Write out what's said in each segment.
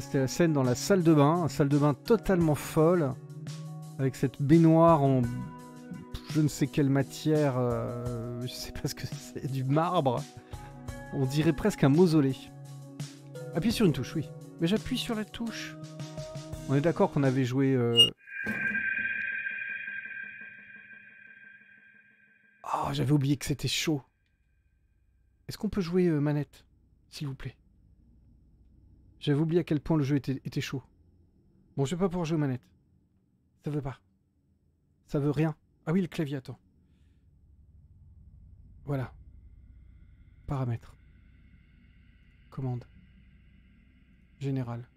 C'était la scène dans la salle de bain, une salle de bain totalement folle, avec cette baignoire en je ne sais quelle matière, euh, je sais pas ce que c'est, du marbre. On dirait presque un mausolée. Appuie sur une touche, oui. Mais j'appuie sur la touche. On est d'accord qu'on avait joué... Euh... Oh, j'avais oublié que c'était chaud. Est-ce qu'on peut jouer euh, manette S'il vous plaît? J'avais oublié à quel point le jeu était, chaud. Bon, je vais pas pouvoir jouer manette. Ça veut pas. Ça veut rien. Ah oui, le clavier, attends. Voilà. Paramètres. Commande. Général.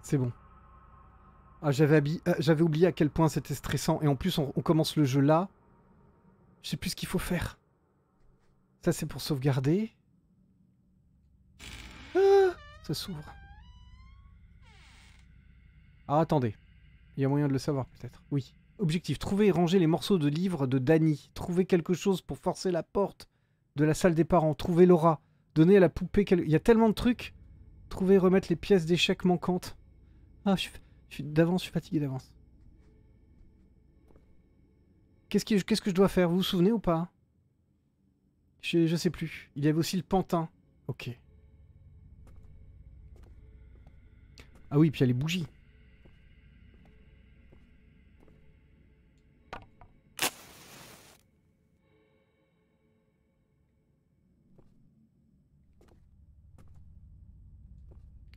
C'est bon. Ah, j'avais euh, oublié à quel point c'était stressant. Et en plus, on, commence le jeu là. Je sais plus ce qu'il faut faire. Ça, c'est pour sauvegarder. Ah, ça s'ouvre. Ah, attendez. Il y a moyen de le savoir, peut-être. Oui. Objectif, trouver et ranger les morceaux de livres de Danny. Trouver quelque chose pour forcer la porte de la salle des parents. Trouver Laura. Donner à la poupée... Il y a tellement de trucs. Trouver et remettre les pièces d'échecs manquantes. Ah, je suis, d'avance, je suis fatigué d'avance. Qu'est-ce que, qu'est-ce que je dois faire? Vous vous souvenez ou pas? Je, je sais plus. Il y avait aussi le pantin. Ok. Ah oui, puis il y a les bougies.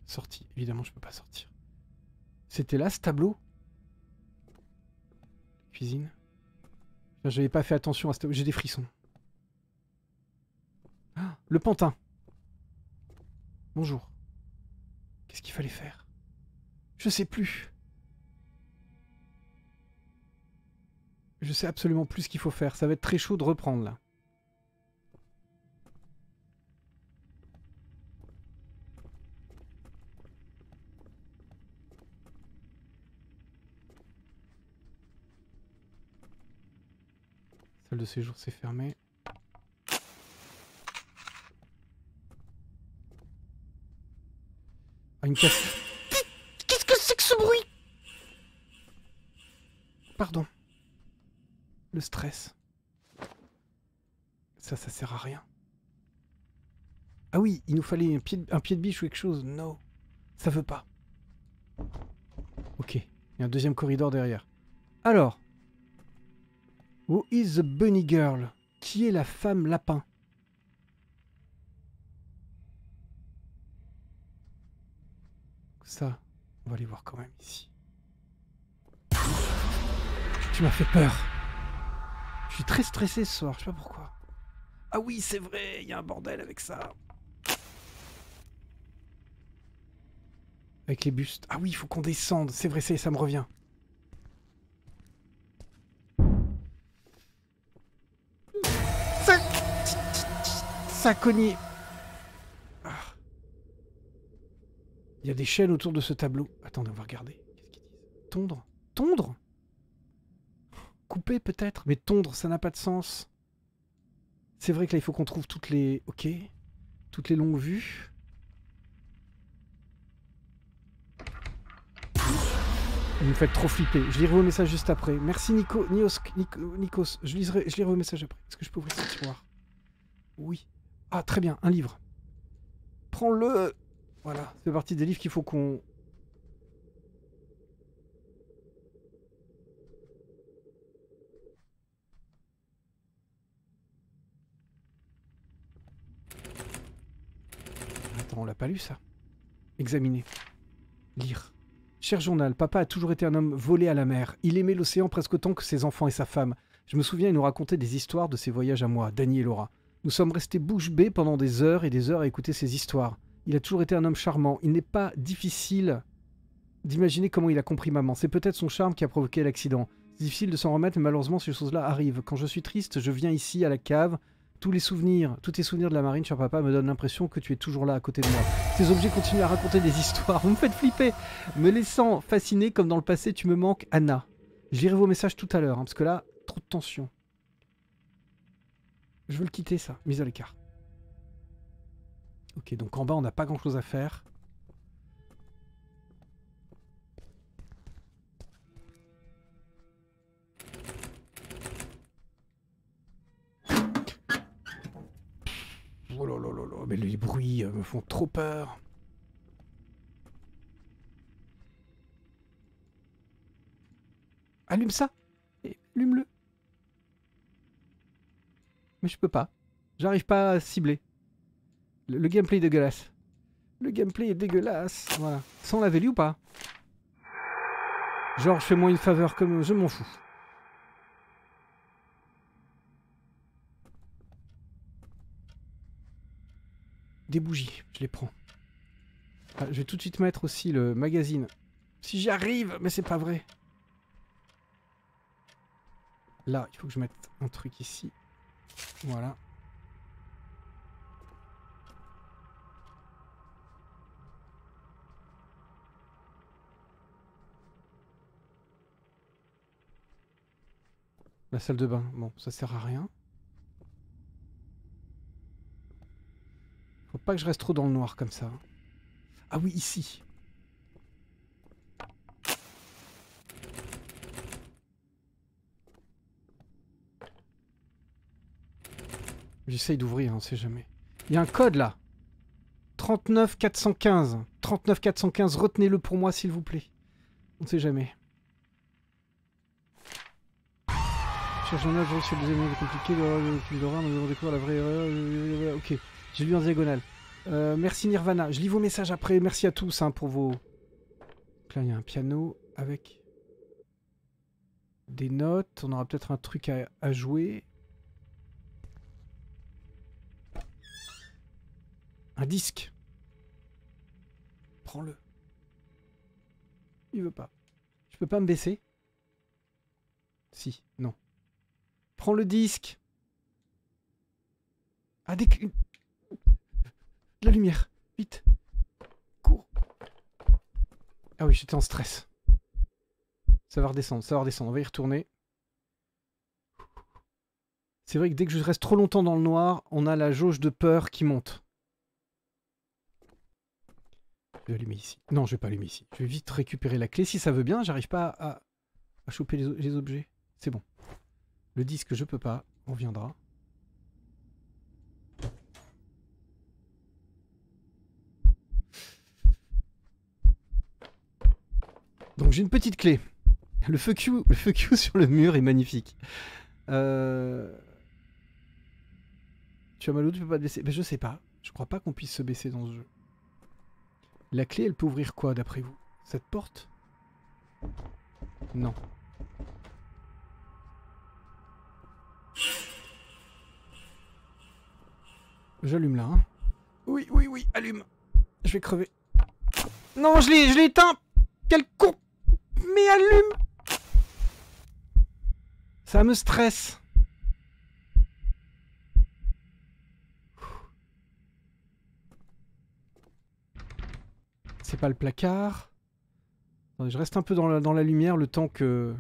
Sortie. Évidemment, je peux pas sortir. C'était là, ce tableau? Cuisine. J'avais pas fait attention à ce J'ai des frissons. Ah, le pantin. Bonjour. Qu'est-ce qu'il fallait faire? Je sais plus. Je sais absolument plus ce qu'il faut faire. Ça va être très chaud de reprendre là. Salle de séjour, c'est fermé. Ah, une casse ce bruit? Pardon. Le stress. Ça, ça sert à rien. Ah oui, il nous fallait un pied, un pied de biche ou quelque chose. Non, ça veut pas. Ok, il y a un deuxième corridor derrière. Alors, Who is the bunny girl? Qui est la femme lapin? Ça, on va aller voir quand même ici. Tu m'as fait peur. Je suis très stressé ce soir, je sais pas pourquoi. Ah oui, c'est vrai, il y a un bordel avec ça. Avec les bustes. Ah oui, il faut qu'on descende. C'est vrai, ça me revient. Ça a cogné. Il y a des chaînes autour de ce tableau. Attendez, on va regarder. Tondre? Tondre? Couper peut-être? Mais tondre, ça n'a pas de sens. C'est vrai que là, il faut qu'on trouve toutes les... Ok. Toutes les longues vues. Vous me faites trop flipper. Je lirai vos messages juste après. Merci Nico, Nios, Nikos. Je, lirai, je lirai vos messages après. Est-ce que je peux ouvrir ce tiroir? Oui. Ah, très bien. Un livre. Prends-le voilà, c'est parti des livres qu'il faut qu'on... Attends, on l'a pas lu ça? Examiner. Lire. Cher journal, papa a toujours été un homme volé à la mer. Il aimait l'océan presque autant que ses enfants et sa femme. Je me souviens, il nous racontait des histoires de ses voyages à moi, Dany et Laura. Nous sommes restés bouche bée pendant des heures et des heures à écouter ces histoires. Il a toujours été un homme charmant. Il n'est pas difficile d'imaginer comment il a compris maman. C'est peut-être son charme qui a provoqué l'accident. C'est difficile de s'en remettre, mais malheureusement, ces choses-là arrivent. Quand je suis triste, je viens ici à la cave. Tous les souvenirs, tous tes souvenirs de la marine, cher papa, me donnent l'impression que tu es toujours là à côté de moi. Ces objets continuent à raconter des histoires. Vous me faites flipper. Me laissant fasciner comme dans le passé, tu me manques, Anna. Je lirai vos messages tout à l'heure, hein, parce que là, trop de tension. Je veux le quitter, ça. Mise à l'écart. Ok, donc en bas, on n'a pas grand-chose à faire. Oh là là là mais les bruits euh, me font trop peur. Allume ça Et Allume-le Je peux pas. J'arrive pas à cibler. Le, le gameplay est dégueulasse. Le gameplay est dégueulasse. Voilà. Sans la value ou pas? Genre, fais-moi une faveur comme... Je m'en fous. Des bougies, je les prends. Ah, je vais tout de suite mettre aussi le magazine. Si j'y arrive, mais c'est pas vrai. Là, il faut que je mette un truc ici. Voilà. La salle de bain, bon, ça sert à rien. Faut pas que je reste trop dans le noir comme ça. Ah oui, ici. J'essaye d'ouvrir, on sait jamais. Il y a un code là. 39 415. 39 415, retenez-le pour moi s'il vous plaît. On ne sait jamais. Cherche un âge sur le deuxième niveau compliqué, le d'horreur, nous avons découvert la vraie erreur. Ok, j'ai lu en diagonale. Euh, merci Nirvana. Je lis vos messages après. Merci à tous hein, pour vos. Donc là, il y a un piano avec des notes. On aura peut-être un truc à jouer. Un disque. Prends-le. Il veut pas. Je peux pas me baisser? Si, non. Prends le disque. Ah, des... De la lumière. Vite. Cours. Ah oui, j'étais en stress. Ça va redescendre, ça va redescendre. On va y retourner. C'est vrai que dès que je reste trop longtemps dans le noir, on a la jauge de peur qui monte. Je vais allumer ici. Non, je vais pas allumer ici. Je vais vite récupérer la clé. Si ça veut bien, j'arrive pas à, choper les, objets. C'est bon. Le disque, je peux pas. On reviendra. Donc j'ai une petite clé. Le fuck you, sur le mur est magnifique. Euh... Tu as mal au tu peux pas te baisser. Mais je sais pas. Je crois pas qu'on puisse se baisser dans ce jeu. La clé, elle peut ouvrir quoi d'après vous? Cette porte? Non. J'allume là. Hein. Oui, oui, oui, allume. Je vais crever. Non, je l'ai, je l'ai éteint. Quel con. Mais allume. Ça me stresse. C'est pas le placard. Attendez, je reste un peu dans la, dans la lumière le temps que...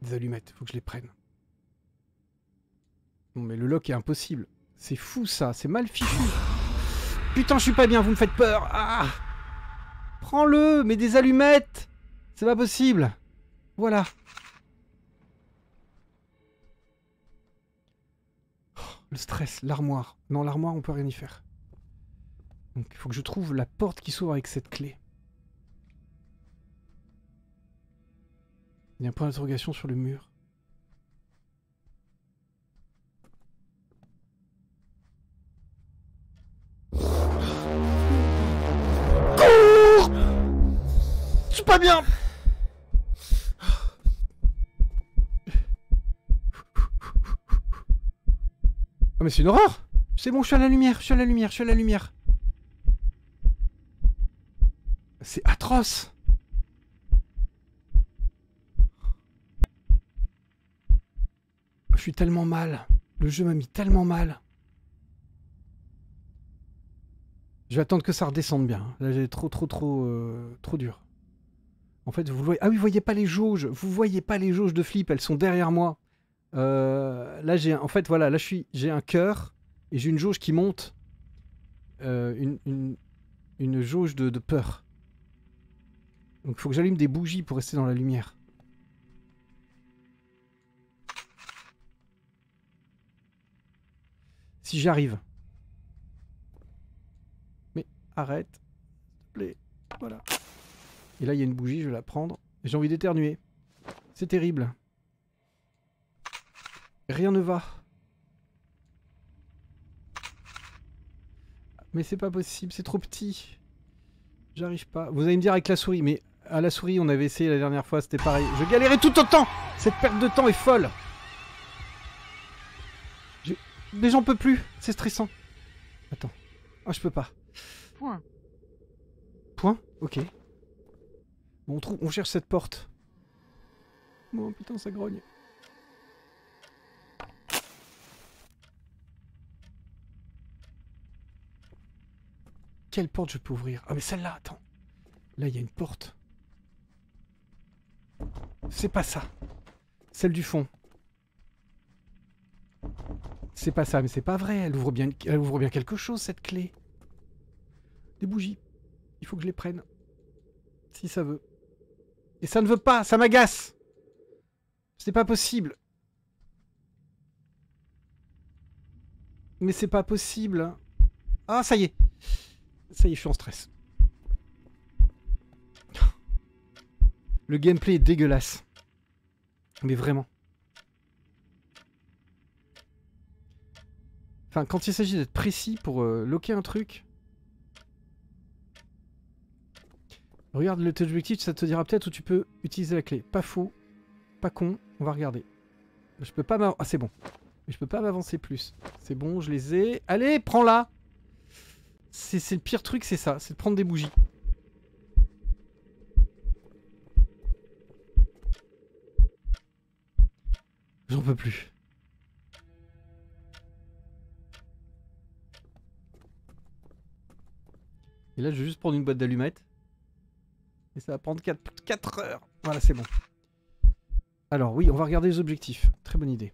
Des allumettes, faut que je les prenne. Non mais le lock est impossible. C'est fou ça, c'est mal fichu. Putain, je suis pas bien, vous me faites peur. Ah Prends-le, mais des allumettes C'est pas possible. Voilà. Le stress, l'armoire. Non, l'armoire, on peut rien y faire. Donc il faut que je trouve la porte qui s'ouvre avec cette clé. Il y a un point d'interrogation sur le mur. Cours Je pas bien mais c'est une horreur C'est bon, je suis à la lumière, je suis à la lumière, je suis à la lumière. C'est atroce Je suis tellement mal. Le jeu m'a mis tellement mal. Je vais attendre que ça redescende bien. Là, j'ai trop, trop, trop, euh, trop dur. En fait, vous voyez. Ah oui, vous voyez pas les jauges. Vous voyez pas les jauges de flip. Elles sont derrière moi. Euh, là, j'ai. En fait, voilà. Là, je. J'ai un cœur et j'ai une jauge qui monte. Euh, une, une, jauge de, peur. Donc, il faut que j'allume des bougies pour rester dans la lumière. Si j'arrive. Mais arrête. S'il. Voilà. Et là, il y a une bougie, je vais la prendre. J'ai envie d'éternuer. C'est terrible. Rien ne va. Mais c'est pas possible, c'est trop petit. J'arrive pas. Vous allez me dire avec la souris, mais à la souris, on avait essayé la dernière fois, c'était pareil. Je galérais tout autant Cette perte de temps est folle Mais j'en peux plus, c'est stressant. Attends. Ah, je peux pas. Point. Point? Ok. Bon, on, trouve, on cherche cette porte. Bon, putain, ça grogne. Quelle porte je peux ouvrir? Ah, mais celle-là, attends. Là, il y a une porte. C'est pas ça. Celle du fond. C'est pas ça, mais c'est pas vrai. Elle ouvre, bien, quelque chose, cette clé. Des bougies. Il faut que je les prenne. Si ça veut. Et ça ne veut pas, ça m'agace. C'est pas possible. Mais c'est pas possible. Ah, ça y est. Ça y est, je suis en stress. Le gameplay est dégueulasse. Mais vraiment. Enfin, quand il s'agit d'être précis pour euh, loquer un truc... Regarde le objectif, ça te dira peut-être où tu peux utiliser la clé. Pas faux, pas con, on va regarder. Je peux pas m'avancer... Ah, c'est bon. Je peux pas m'avancer plus. C'est bon, je les ai. Allez, prends-la C'est le pire truc, c'est ça. C'est de prendre des bougies. J'en peux plus. Et là, je vais juste prendre une boîte d'allumettes. Et ça va prendre 4, heures. Voilà, c'est bon. Alors oui, on va regarder les objectifs. Très bonne idée.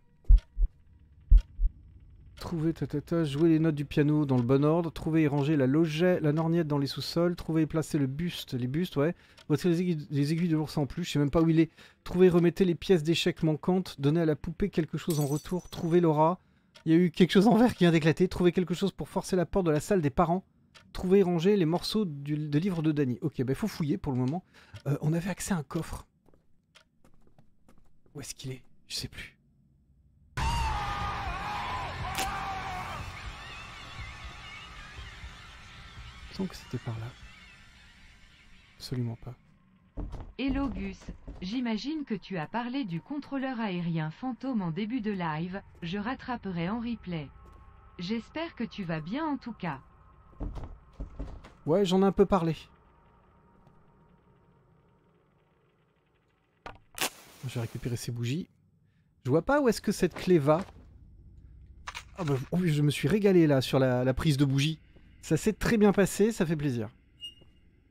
Trouver, ta, jouer les notes du piano dans le bon ordre, trouver et ranger la logette, la lorgnette dans les sous-sols, trouver et placer le buste, les bustes, ouais. Retirer les aiguilles, les aiguilles de l'ours en plus, je sais même pas où il est. Trouver et remettre les pièces d'échecs manquantes, donner à la poupée quelque chose en retour, trouver Laura. Il y a eu quelque chose en verre qui vient d'éclater, trouver quelque chose pour forcer la porte de la salle des parents. Trouver et ranger les morceaux de livre de Danny. Ok, bah il faut fouiller pour le moment. Euh, on avait accès à un coffre. Où est-ce qu'il est, Je sais plus. Que c'était par là. Absolument pas. Hello Gus, j'imagine que tu as parlé du contrôleur aérien fantôme en début de live, je rattraperai en replay. J'espère que tu vas bien en tout cas. Ouais, j'en ai un peu parlé. Je vais récupérer ces bougies. Je vois pas où est-ce que cette clé va. Ah bah, oh, je me suis régalé là sur la, prise de bougie. Ça s'est très bien passé, ça fait plaisir.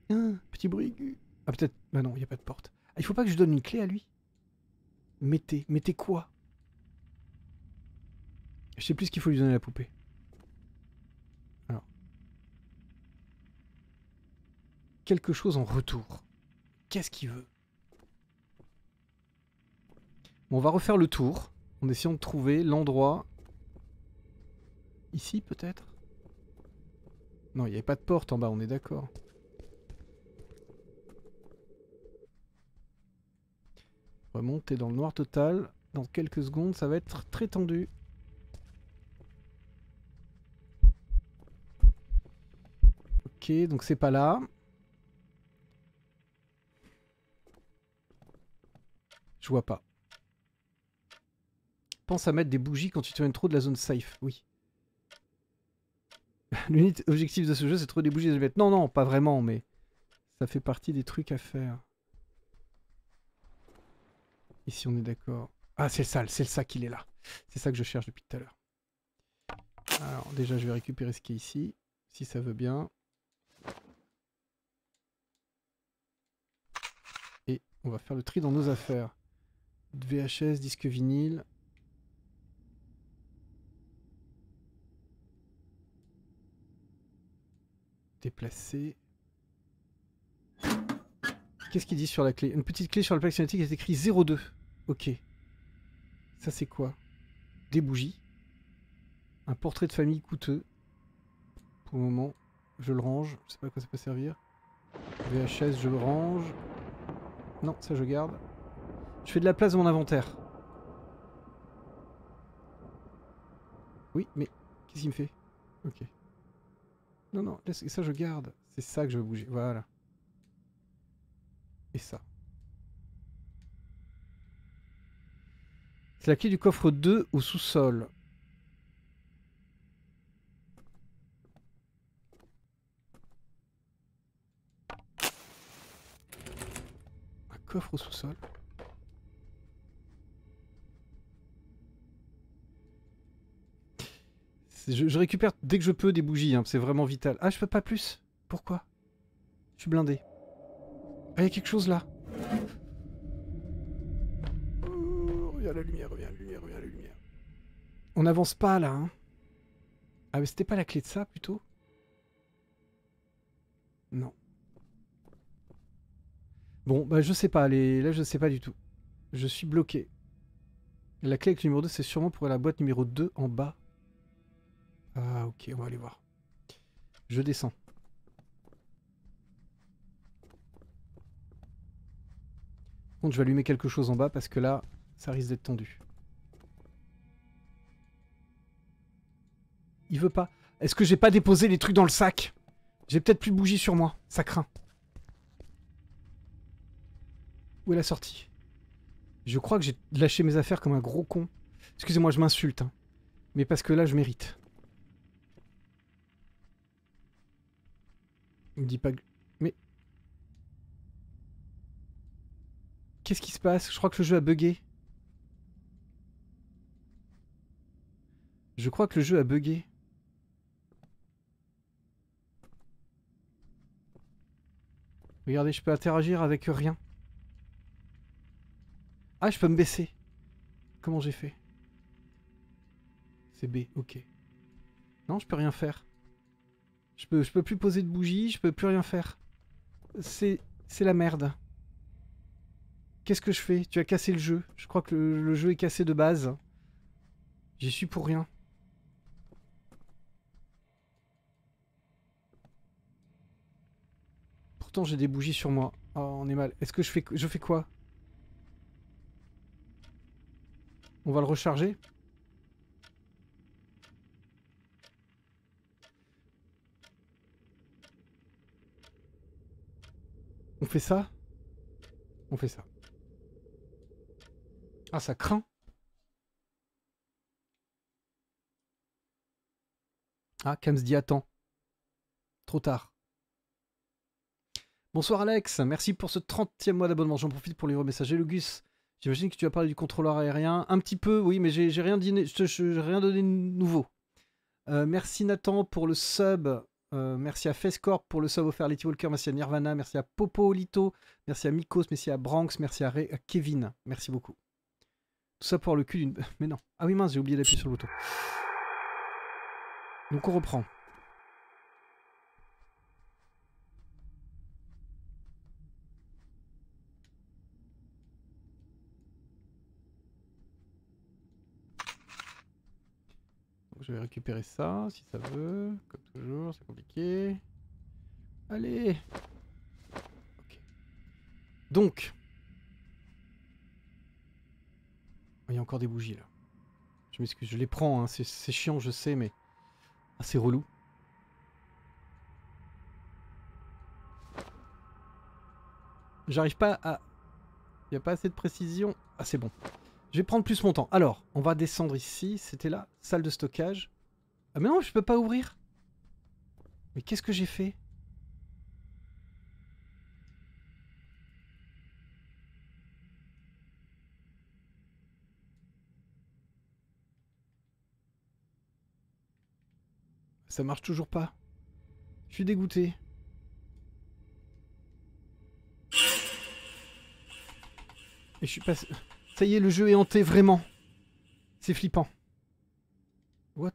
Ah, petit bruit. Ah peut-être... Bah non, il n'y a pas de porte. Ah, il faut pas que je donne une clé à lui? Mettez. Mettez quoi? Je sais plus ce qu'il faut lui donner à la poupée. quelque chose en retour. Qu'est-ce qu'il veut? On va refaire le tour en essayant de trouver l'endroit. Ici peut-être? Non, il n'y avait pas de porte en bas, on est d'accord. Remonter dans le noir total. Dans quelques secondes, ça va être très tendu. Ok, donc c'est pas là. Je vois pas. Pense à mettre des bougies quand tu te mènes trop de la zone safe. Oui. L'unique objectif de ce jeu, c'est de trouver des bougies et des Non, non, pas vraiment, mais ça fait partie des trucs à faire. Ici, on est d'accord. Ah, c'est le sale, c'est le sac qu'il est là. C'est ça que je cherche depuis tout à l'heure. Alors, déjà, je vais récupérer ce qui est ici, si ça veut bien. Et on va faire le tri dans nos affaires. VHS, disque vinyle. Déplacer. Qu'est-ce qu'il dit sur la clé? Une petite clé sur la plaque cinétique est écrit 02. Ok. Ça c'est quoi? Des bougies. Un portrait de famille coûteux. Pour le moment, je le range. Je sais pas à quoi ça peut servir. VHS, je le range. Non, ça je garde. Je fais de la place dans mon inventaire. Oui, mais qu'est-ce qu'il me fait? Ok. Non, non, ça je garde. C'est ça que je veux bouger. Voilà. Et ça. C'est la clé du coffre 2 au sous-sol. Un coffre au sous-sol. Je, récupère dès que je peux des bougies, hein, c'est vraiment vital. Ah, je peux pas plus? Pourquoi? Je suis blindé. Ah, il y a quelque chose là. Oh, reviens la lumière, reviens la lumière, reviens la lumière. On n'avance pas là. Hein. Ah, mais c'était pas la clé de ça plutôt? Non. Bon, bah je sais pas, les... là je sais pas du tout. Je suis bloqué. La clé avec le numéro 2, c'est sûrement pour la boîte numéro 2 en bas. Ah ok, on va aller voir. Je descends. Contre, je vais allumer quelque chose en bas parce que là, ça risque d'être tendu. Il veut pas. Est-ce que j'ai pas déposé les trucs dans le sac? J'ai peut-être plus de bougies sur moi. Ça craint. Où est la sortie? Je crois que j'ai lâché mes affaires comme un gros con. Excusez-moi, je m'insulte. Hein. Mais parce que là, je mérite. Me dit pas... Mais... Qu'est-ce qui se passe? Je crois que le jeu a bugué. Je crois que le jeu a bugué. Regardez, je peux interagir avec rien. Ah, je peux me baisser. Comment j'ai fait? C'est B, ok. Non, je peux rien faire. Je peux, je plus poser de bougies, je peux plus rien faire. C'est la merde. Qu'est-ce que je fais? Tu as cassé le jeu. Je crois que le, jeu est cassé de base. J'y suis pour rien. Pourtant j'ai des bougies sur moi. Oh, on est mal. Est-ce que je fais quoi? On va le recharger? On fait ça? On fait ça. Ah, ça craint. Ah, Kams dit attends. Trop tard. Bonsoir Alex, merci pour ce 30e mois d'abonnement. J'en profite pour lire le message. Lugus, j'imagine que tu as parlé du contrôleur aérien. Un petit peu, oui, mais j'ai rien, rien donné de nouveau. Euh, merci Nathan pour le sub euh, merci à Fescorp pour le sub offert Letty Walker. Merci à Nirvana. Merci à Popolito. Merci à Mikos. Merci à Branks. Merci à, Kevin. Merci beaucoup. Tout ça pour le cul d'une. Mais non. Ah oui, mince, j'ai oublié d'appuyer sur l'auto. Donc on reprend. Je vais récupérer ça, si ça veut. Comme toujours, c'est compliqué. Allez Donc... Il y a encore des bougies, là. Je m'excuse, je les prends, hein. c'est chiant, je sais, mais... Ah, c'est relou. J'arrive pas à... Il n'y a pas assez de précision. Ah, c'est bon. Je vais prendre plus mon temps. Alors, on va descendre ici. C'était là, salle de stockage. Ah mais non, je peux pas ouvrir. Mais qu'est-ce que j'ai fait? Ça marche toujours pas. Je suis dégoûté. Et je suis pas... Ça y est, le jeu est hanté, vraiment. C'est flippant. What?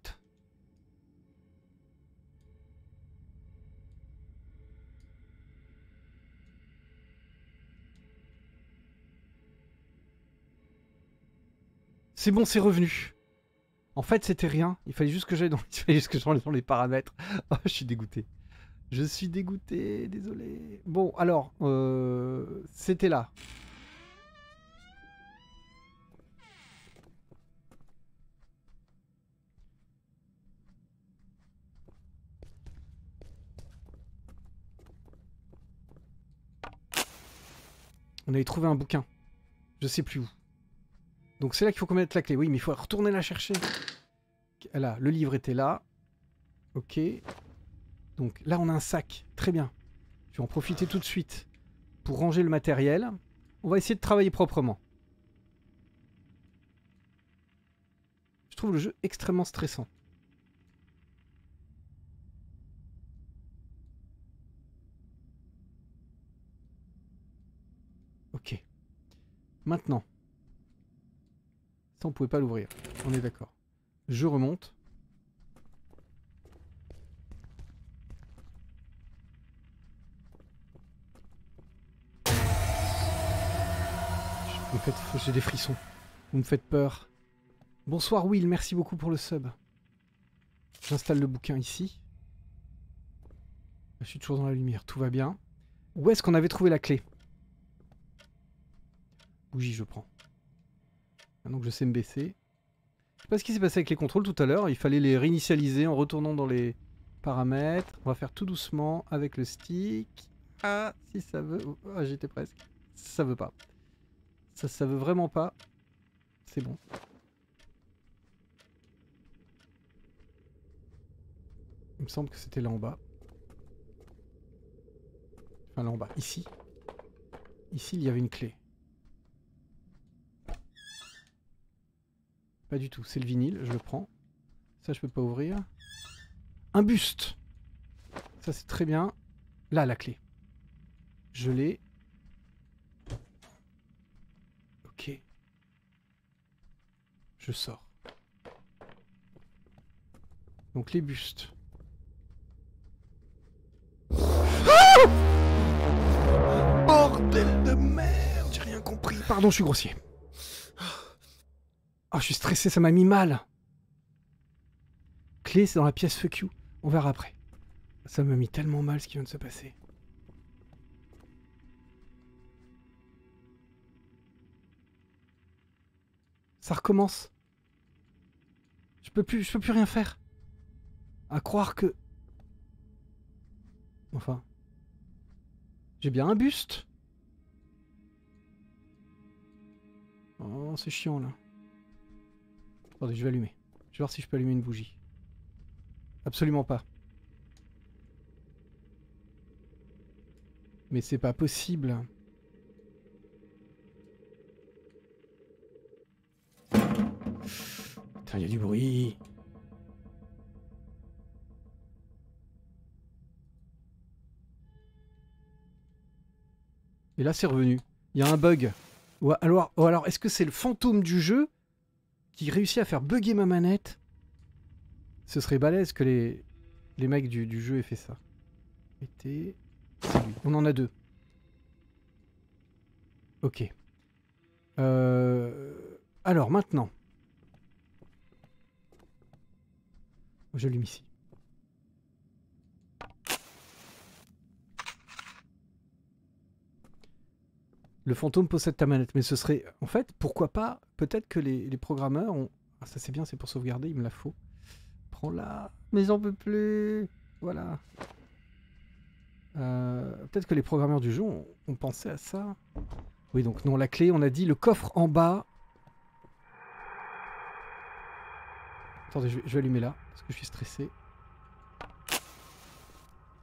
C'est bon, c'est revenu. En fait, c'était rien. Il fallait juste que j'aille dans... Il fallait juste que dans les paramètres. Oh, je suis dégoûté. Je suis dégoûté, désolé. Bon, alors, euh, c'était là. On avait trouvé un bouquin. Je sais plus où. Donc c'est là qu'il faut qu'on mette la clé. Oui, mais il faut retourner la chercher. Là, le livre était là. Ok. Donc là, on a un sac. Très bien. Je vais en profiter tout de suite pour ranger le matériel. On va essayer de travailler proprement. Je trouve le jeu extrêmement stressant. Maintenant. Ça, on pouvait pas l'ouvrir. On est d'accord. Je remonte. J'ai des frissons. Vous me faites peur. Bonsoir Will, merci beaucoup pour le sub. J'installe le bouquin ici. Je suis toujours dans la lumière, tout va bien. Où est-ce qu'on avait trouvé la clé? Bougie, je prends. Maintenant que je sais me baisser. Je sais pas ce qui s'est passé avec les contrôles tout à l'heure. Il fallait les réinitialiser en retournant dans les paramètres. On va faire tout doucement avec le stick. Ah, si ça veut... Ah, j'étais presque. Ça veut pas. Ça, ça veut vraiment pas. C'est bon. Il me semble que c'était là en bas. Enfin là en bas, ici. Ici, il y avait une clé. Pas du tout, c'est le vinyle, je le prends. Ça, je peux pas ouvrir. Un buste Ça, c'est très bien. Là, la clé. Je l'ai. Ok. Je sors. Donc les bustes. Ah Bordel de merde J'ai rien compris. Pardon, je suis grossier. Oh, je suis stressé, ça m'a mis mal. Clé, c'est dans la pièce fuck you. On verra après. Ça m'a mis tellement mal ce qui vient de se passer. Ça recommence. Je peux plus, je peux plus rien faire. À croire que... Enfin... J'ai bien un buste. Oh, c'est chiant là. Attendez, je vais allumer. Je vais voir si je peux allumer une bougie. Absolument pas. Mais c'est pas possible. Putain, il y a du bruit. Et là, c'est revenu. Il y a un bug. Ou alors, ou alors est-ce que c'est le fantôme du jeu qui réussit à faire bugger ma manette, ce serait balèze que les, les mecs du, jeu aient fait ça. On en a deux. Ok. Euh, alors maintenant. Je ici. Le fantôme possède ta manette, mais ce serait... En fait, pourquoi pas Peut-être que les, programmeurs ont... Ah, ça c'est bien, c'est pour sauvegarder, il me la faut. Prends-la Mais j'en peux plus Voilà. Euh, peut-être que les programmeurs du jeu ont, pensé à ça. Oui, donc non, la clé, on a dit le coffre en bas. Attendez, je vais, je vais allumer là, parce que je suis stressé.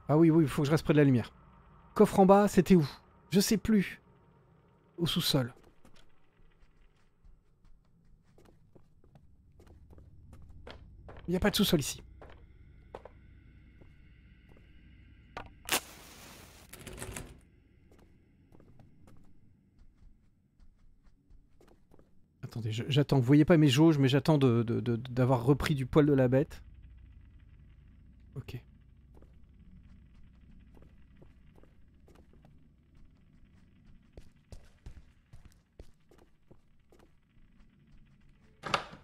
Ah oui, oui, il faut que je reste près de la lumière. Coffre en bas, c'était où? Je sais plus au sous-sol. Il n'y a pas de sous-sol ici. Attendez, j'attends. Vous voyez pas mes jauges, mais j'attends de- de- de- d'avoir repris du poil de la bête. Ok.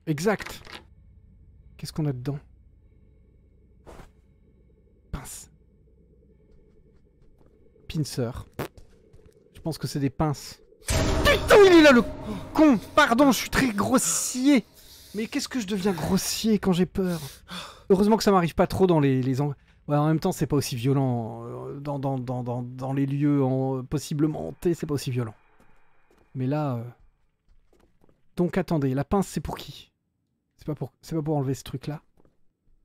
Exact. Qu'est-ce qu'on a dedans? Pince. Pincer. Je pense que c'est des pinces. Putain, il est là le con Pardon, je suis très grossier Mais qu'est-ce que je deviens grossier quand j'ai peur? Heureusement que ça m'arrive pas trop dans les... les en... Ouais, en même temps, c'est pas aussi violent. euh, dans les lieux en... possiblement hantés, c'est pas aussi violent. Mais là... euh, Donc attendez, la pince, c'est pour qui? C'est pas pour... pas pour enlever ce truc-là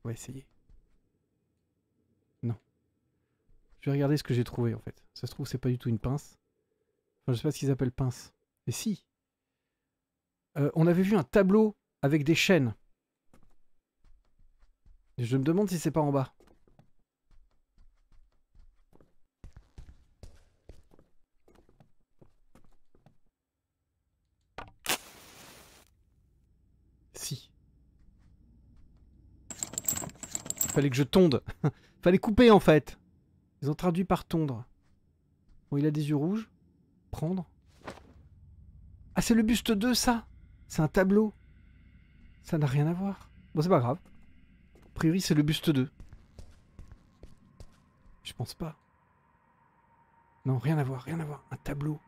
On va essayer. Non. Je vais regarder ce que j'ai trouvé, en fait. Ça se trouve, c'est pas du tout une pince. Enfin, je sais pas ce qu'ils appellent pince. Mais si. Euh, on avait vu un tableau avec des chaînes. Je me demande si c'est pas en bas. Si. Fallait que je tonde. Fallait couper en fait. Ils ont traduit par tondre. Bon, il a des yeux rouges. Prendre. Ah, c'est le buste 2, ça C'est un tableau. Ça n'a rien à voir. Bon, c'est pas grave. A priori, c'est le buste 2. Je pense pas. Non, rien à voir, rien à voir. Un tableau.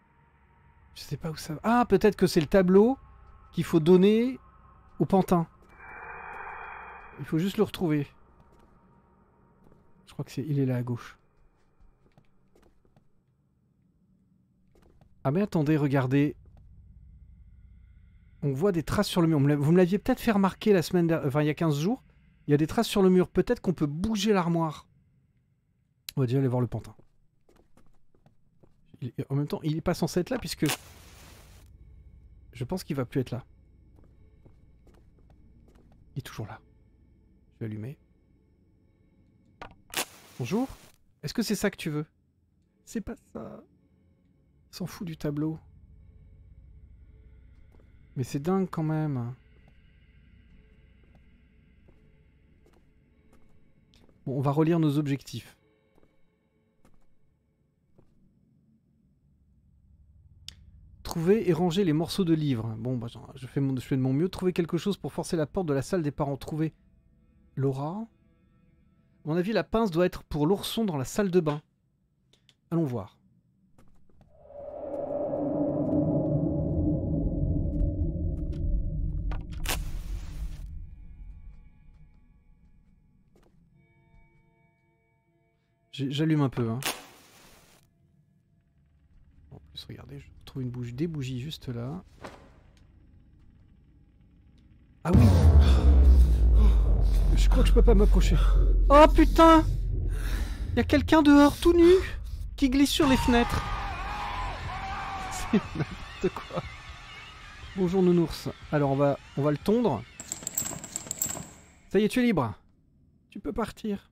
Je sais pas où ça va. Ah, peut-être que c'est le tableau qu'il faut donner au pantin. Il faut juste le retrouver. Je crois que c'est il est là à gauche. Ah mais attendez, regardez. On voit des traces sur le mur. Vous me l'aviez peut-être fait remarquer la semaine dernière, enfin il y a 15 jours. Il y a des traces sur le mur. Peut-être qu'on peut bouger l'armoire. On va déjà aller voir le pantin. En même temps, il est pas censé être là puisque... Je pense qu'il va plus être là. Il est toujours là. Je vais allumer. Bonjour. Est-ce que c'est ça que tu veux? C'est pas ça. S'en fout du tableau. Mais c'est dingue quand même. Bon, on va relire nos objectifs. Trouver et ranger les morceaux de livres. Bon, bah, je fais, mon, je fais de mon mieux. Trouver quelque chose pour forcer la porte de la salle des parents. Trouver Laura. À mon avis, la pince doit être pour l'ourson dans la salle de bain. Allons voir. J'allume un peu. Hein. En plus, regardez, je trouve une bougie, des bougies juste là. Ah oui Je crois que je peux pas m'approcher. Oh putain Il y a quelqu'un dehors tout nu qui glisse sur les fenêtres. C'est n'importe quoi. Bonjour nounours. Alors on va, on va le tondre. Ça y est, tu es libre. Tu peux partir.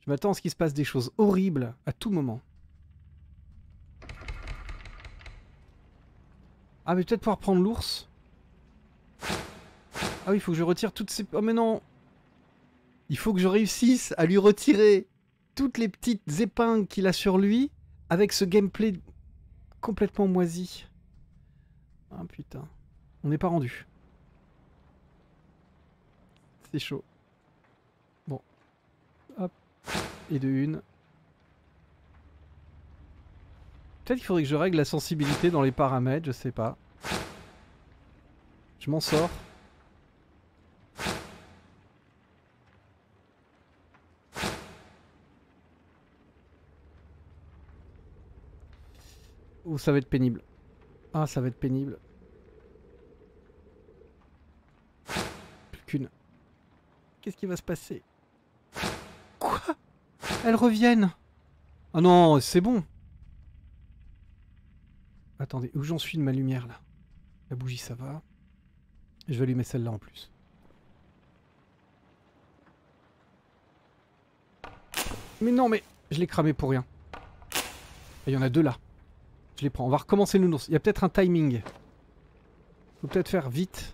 Je m'attends à ce qu'il se passe des choses horribles à tout moment. Ah mais peut-être pouvoir prendre l'ours. Ah oui, il faut que je retire toutes ces... Oh mais non Il faut que je réussisse à lui retirer toutes les petites épingles qu'il a sur lui avec ce gameplay complètement moisi. Ah putain. On n'est pas rendu. C'est chaud. Bon. Hop. Et de une. Peut-être qu'il faudrait que je règle la sensibilité dans les paramètres, je sais pas. Je m'en sors. Ouh, ça va être pénible? Ah, ça va être pénible. Plus qu'une. Qu'est-ce qui va se passer? Quoi? Elles reviennent Ah non, c'est bon. Attendez, où j'en suis de ma lumière là? La bougie, ça va. Je vais allumer celle-là en plus. Mais non, mais je l'ai cramé pour rien. Il y en a deux là. Je les prends. On va recommencer le nounours. Il y a peut-être un timing. Faut peut-être faire vite.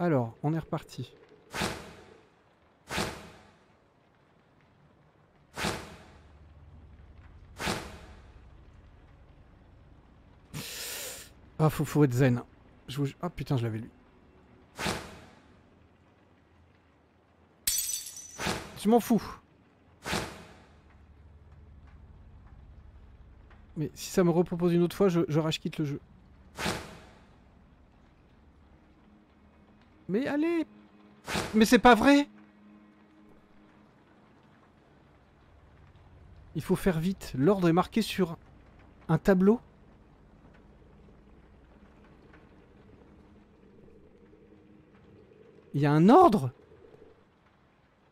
Alors, on est reparti. Ah, faut, faut être zen. Je. Ah putain, je l'avais lu. Je m'en fous. Mais si ça me repropose une autre fois, je, je rage quitte le jeu. Mais allez Mais c'est pas vrai Il faut faire vite. L'ordre est marqué sur un tableau. Il y a un ordre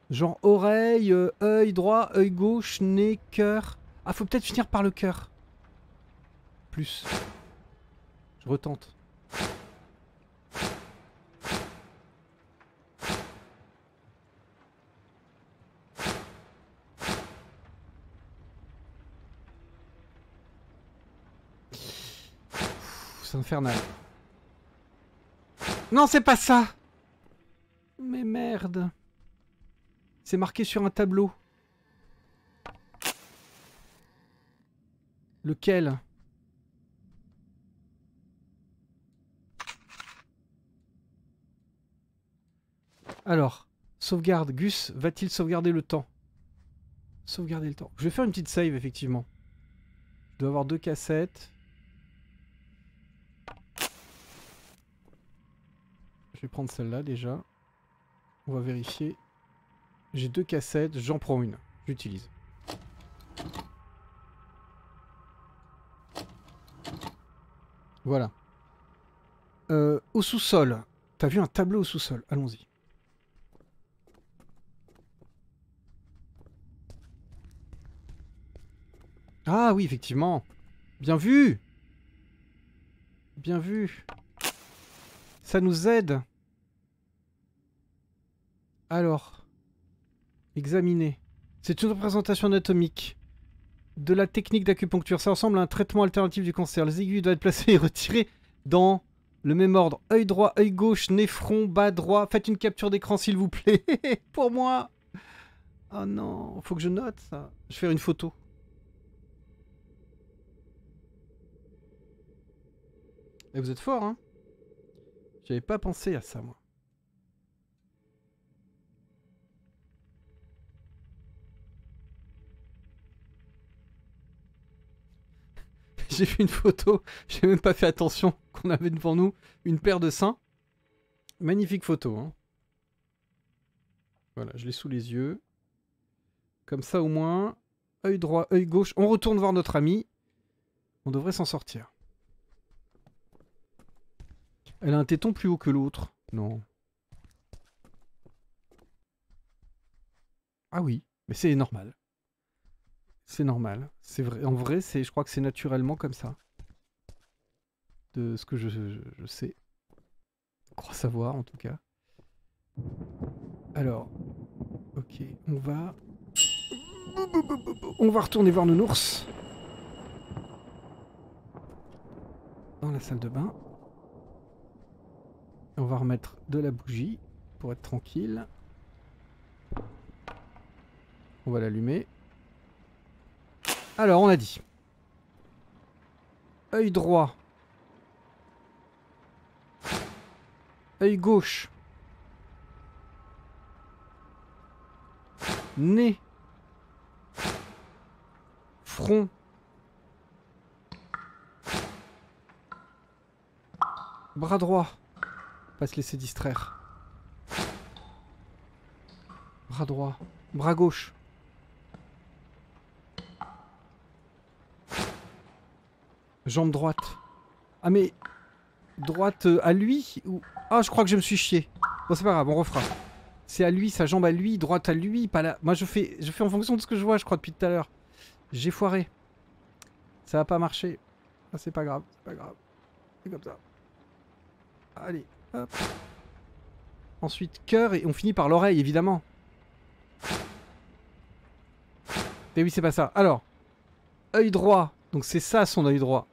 Genre oreille, euh, œil droit, œil gauche, nez, cœur. Ah, faut peut-être finir par le cœur. Plus. Je retente. C'est infernal. Non, c'est pas ça Mais merde c'est marqué sur un tableau. Lequel? Alors, sauvegarde. Gus va-t-il sauvegarder le temps? Sauvegarder le temps. Je vais faire une petite save, effectivement. Je dois avoir deux cassettes. Je vais prendre celle-là, déjà. On va vérifier. J'ai deux cassettes, j'en prends une. J'utilise. Voilà. Euh, au sous-sol. T'as vu un tableau au sous-sol? Allons-y. Ah oui, effectivement. Bien vu Bien vu. Ça nous aide. Alors. Examiner. C'est une représentation anatomique de la technique d'acupuncture. Ça ressemble à un traitement alternatif du cancer. Les aiguilles doivent être placées et retirées dans le même ordre. Œil droit, œil gauche, nez front, bas droit. Faites une capture d'écran s'il vous plaît. Pour moi. Oh non, faut que je note ça. Je vais faire une photo. Vous êtes fort, hein J'avais pas pensé à ça, moi. j'ai fait une photo, j'ai même pas fait attention qu'on avait devant nous une paire de seins. Magnifique photo. Hein. Voilà, je l'ai sous les yeux. Comme ça au moins, œil droit, œil gauche. On retourne voir notre ami. On devrait s'en sortir. Elle a un téton plus haut que l'autre. Non. Ah oui, mais c'est normal. C'est normal. C'est vrai. En vrai, c'est, je crois que c'est naturellement comme ça. De ce que je, sais. Je crois savoir en tout cas. Alors, ok, on va, on va retourner voir nounours dans la salle de bain. On va remettre de la bougie pour être tranquille. On va l'allumer. Alors, on a dit. Œil droit. Œil gauche. Nez. Front. Bras droit. Pas se laisser distraire. Bras droit. Bras gauche. Jambe droite. Ah mais... Droite euh, à lui ou... Ah je crois que je me suis chié. Bon c'est pas grave, on refera. C'est à lui, sa jambe à lui, droite à lui, pas là. Moi je fais, je fais en fonction de ce que je vois je crois depuis tout à l'heure. J'ai foiré. Ça va pas marcher. Ah c'est pas grave, c'est pas grave. C'est comme ça. Allez, Ensuite cœur et on finit par l'oreille évidemment. Mais oui c'est pas ça. Alors, œil droit. Donc c'est ça son œil droit.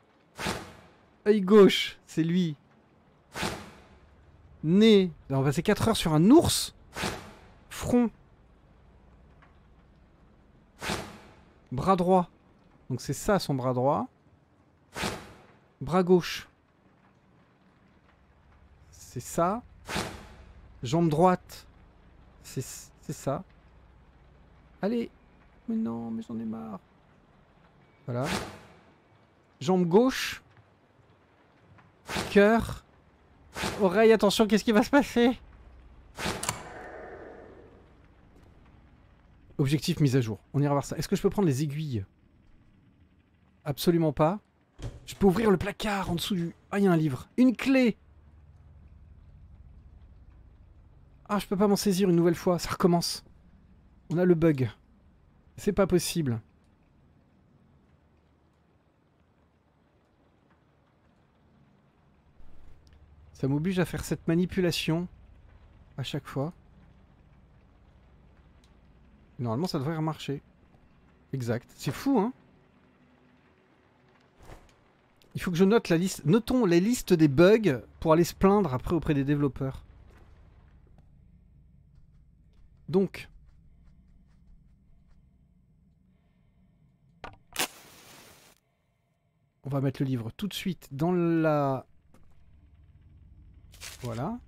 Œil gauche, c'est lui. Nez. On va passer 4 heures sur un ours. Front. Bras droit. Donc c'est ça son bras droit. Bras gauche. C'est ça. Jambe droite. C'est ça. Allez. Mais non, mais j'en ai marre. Voilà. Jambe gauche. Cœur. Oreille, attention, qu'est-ce qui va se passer? Objectif mise à jour. On ira voir ça. Est-ce que je peux prendre les aiguilles? Absolument pas. Je peux ouvrir le placard en dessous du... Ah, il y a un livre. Une clé Ah, je peux pas m'en saisir une nouvelle fois. Ça recommence. On a le bug. C'est pas possible. Ça m'oblige à faire cette manipulation à chaque fois. Normalement, ça devrait marcher. Exact. C'est fou, hein Il faut que je note la liste. Notons les listes des bugs pour aller se plaindre après auprès des développeurs. Donc. On va mettre le livre tout de suite dans la voilà.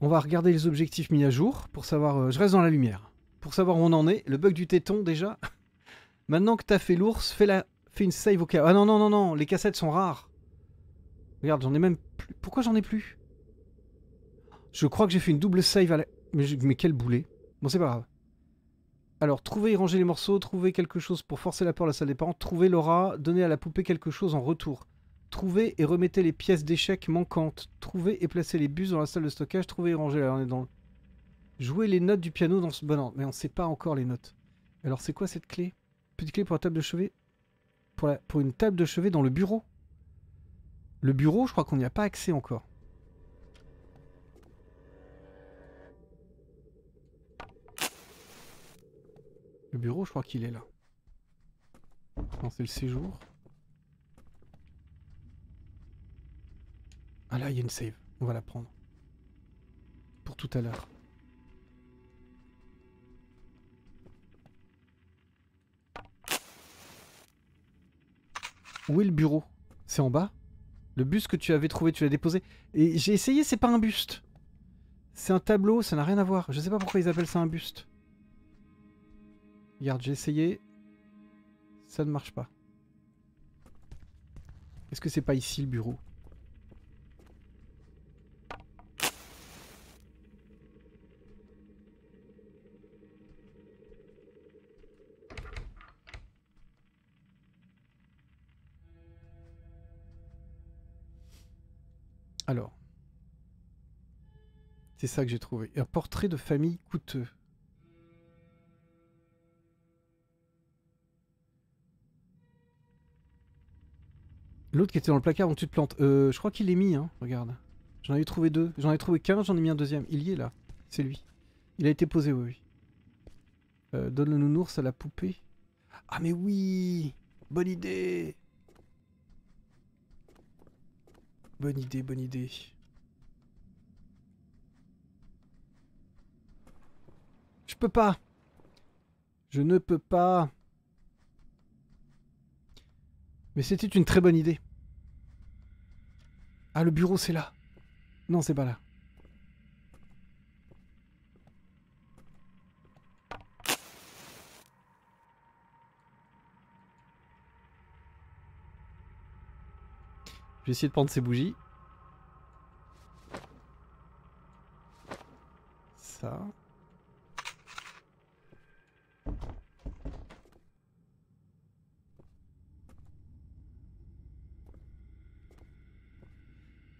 On va regarder les objectifs mis à jour pour savoir... Euh, je reste dans la lumière. Pour savoir où on en est. Le bug du téton déjà. Maintenant que t'as fait l'ours, fais, la... fais une save au cas... Ah non, non, non, non. Les cassettes sont rares. Regarde, j'en ai même plus. Pourquoi j'en ai plus? Je crois que j'ai fait une double save à la... Mais, quel boulet. Bon, c'est pas grave. Alors, trouver et ranger les morceaux, trouver quelque chose pour forcer la peur à la salle des parents, trouver Laura, donner à la poupée quelque chose en retour. Trouvez et remettez les pièces d'échecs manquantes. Trouvez et placez les bus dans la salle de stockage. Trouvez et rangez. Là, on est dans Jouez les notes du piano dans ce bon ordre. Mais on sait pas encore les notes. Alors, c'est quoi cette clé? Petite clé pour la table de chevet? Pour, la... pour une table de chevet dans le bureau? Le bureau, je crois qu'on n'y a pas accès encore. Le bureau, je crois qu'il est là. Non, c'est le séjour. Ah là, il y a une save. On va la prendre. Pour tout à l'heure. Où est le bureau? C'est en bas? Le buste que tu avais trouvé, tu l'as déposé. Et j'ai essayé, c'est pas un buste. C'est un tableau, ça n'a rien à voir. Je sais pas pourquoi ils appellent ça un buste. Regarde, j'ai essayé. Ça ne marche pas. Est-ce que c'est pas ici le bureau? Alors. C'est ça que j'ai trouvé. Un portrait de famille coûteux. L'autre qui était dans le placard où tu te plantes. Euh, je crois qu'il est mis, hein. Regarde. J'en ai trouvé deux. J'en ai trouvé qu'un, j'en ai mis un deuxième. Il y est là. C'est lui. Il a été posé, oui. oui. Euh, donne le nounours à la poupée. Ah mais oui Bonne idée Bonne idée, bonne idée. Je peux pas. Je ne peux pas. Mais c'était une très bonne idée. Ah, le bureau, c'est là. Non, c'est pas là. Je vais essayer de prendre ces bougies. Ça.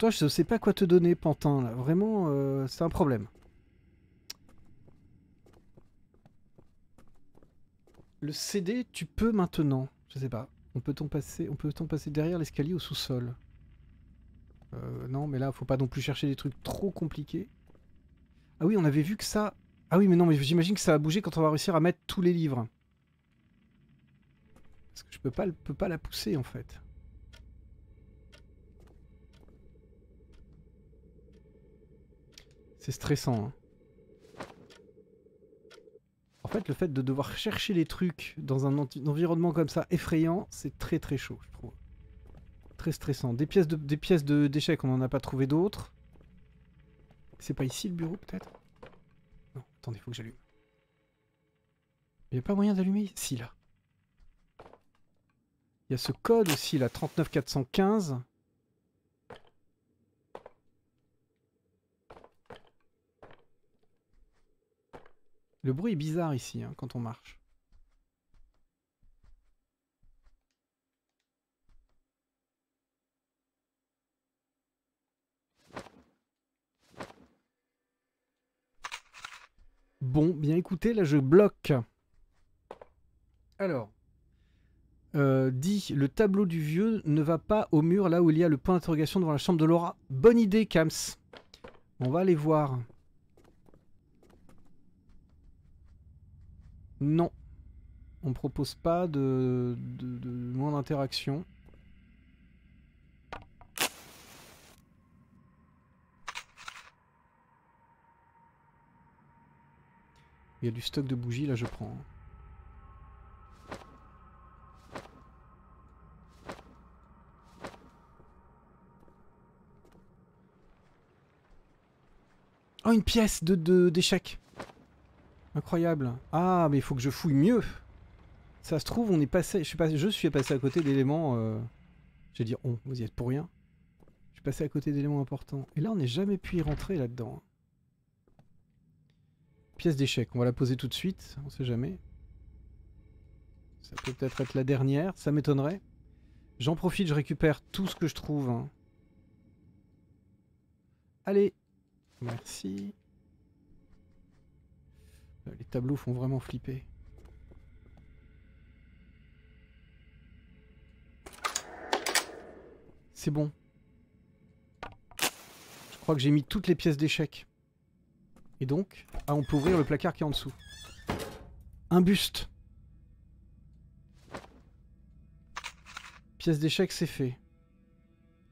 Toi, je sais pas quoi te donner, Pantin, là. Vraiment, euh, c'est un problème. Le CD, tu peux maintenant. Je sais pas. On peut-on passer, on peut passer derrière l'escalier au sous-sol euh, non, mais là, faut pas non plus chercher des trucs trop compliqués. Ah oui, on avait vu que ça... Ah oui, mais non, mais j'imagine que ça va bouger quand on va réussir à mettre tous les livres. Parce que je peux pas, peux pas la pousser, en fait. C'est stressant. hein. En fait, le fait de devoir chercher les trucs dans un environnement comme ça effrayant, c'est très très chaud, je trouve. Très stressant. Des pièces de des pièces d'échecs, on n'en a pas trouvé d'autres. C'est pas ici le bureau peut-être? Non, attendez, faut que j'allume. Il a pas moyen d'allumer Si là? Il y a ce code aussi là, 39415. Le bruit est bizarre ici hein, quand on marche. Bon, bien écoutez, là je bloque. Alors, euh, dit le tableau du vieux ne va pas au mur là où il y a le point d'interrogation devant la chambre de Laura. Bonne idée, Kams. On va aller voir. Non. On propose pas de, moins d'interaction. Il y a du stock de bougies, là je prends. Oh, une pièce de de- d'échec. Incroyable. Ah, mais il faut que je fouille mieux. Ça se trouve, on est passé. Je suis, je suis passé à côté d'éléments. Euh... Je vais dire on, vous y êtes pour rien. Je suis passé à côté d'éléments importants. Et là, on n'est jamais pu y rentrer là-dedans. Pièce d'échec, on va la poser tout de suite, on sait jamais. Ça peut peut-être être la dernière, ça m'étonnerait. J'en profite, je récupère tout ce que je trouve. hein. Allez, merci. Euh, Les tableaux font vraiment flipper. C'est bon. Je crois que j'ai mis toutes les pièces d'échec. Et donc, ah, on peut ouvrir le placard qui est en dessous. Un buste. Pièce d'échec, c'est fait.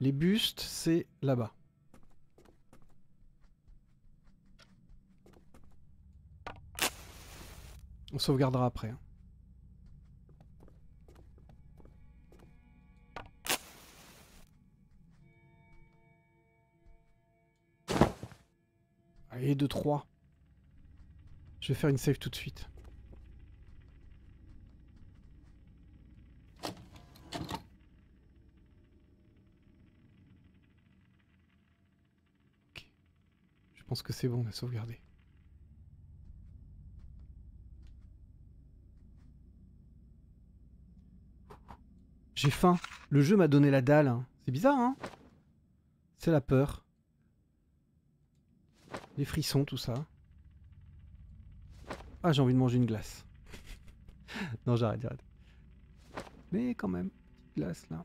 Les bustes, c'est là-bas. On sauvegardera après. Allez, 2, 3. Je vais faire une save tout de suite. Je pense que c'est bon, on a sauvegardé. J'ai faim. Le jeu m'a donné la dalle. hein. C'est bizarre, hein C'est la peur. Les frissons, tout ça. Ah, j'ai envie de manger une glace. non, j'arrête, j'arrête. Mais quand même, petite glace là.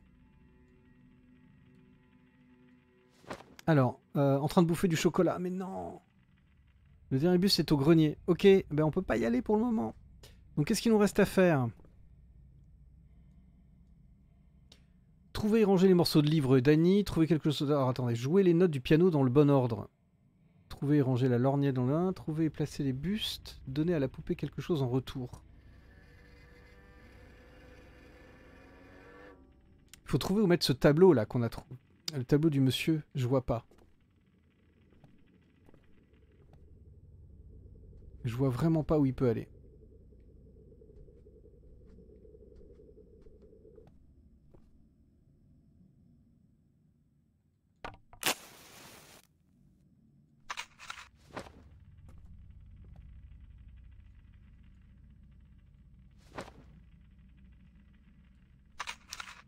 Alors, euh, en train de bouffer du chocolat, mais non Le dernier bus est au grenier. Ok, ben on peut pas y aller pour le moment. Donc qu'est-ce qu'il nous reste à faire? Trouver et ranger les morceaux de livres d'Annie, trouver quelque chose... Alors attendez, jouer les notes du piano dans le bon ordre. Trouver et ranger la lorgnette dans l'un, trouver et placer les bustes, donner à la poupée quelque chose en retour. Il faut trouver où mettre ce tableau là qu'on a trouvé. Le tableau du monsieur, je vois pas. Je vois vraiment pas où il peut aller.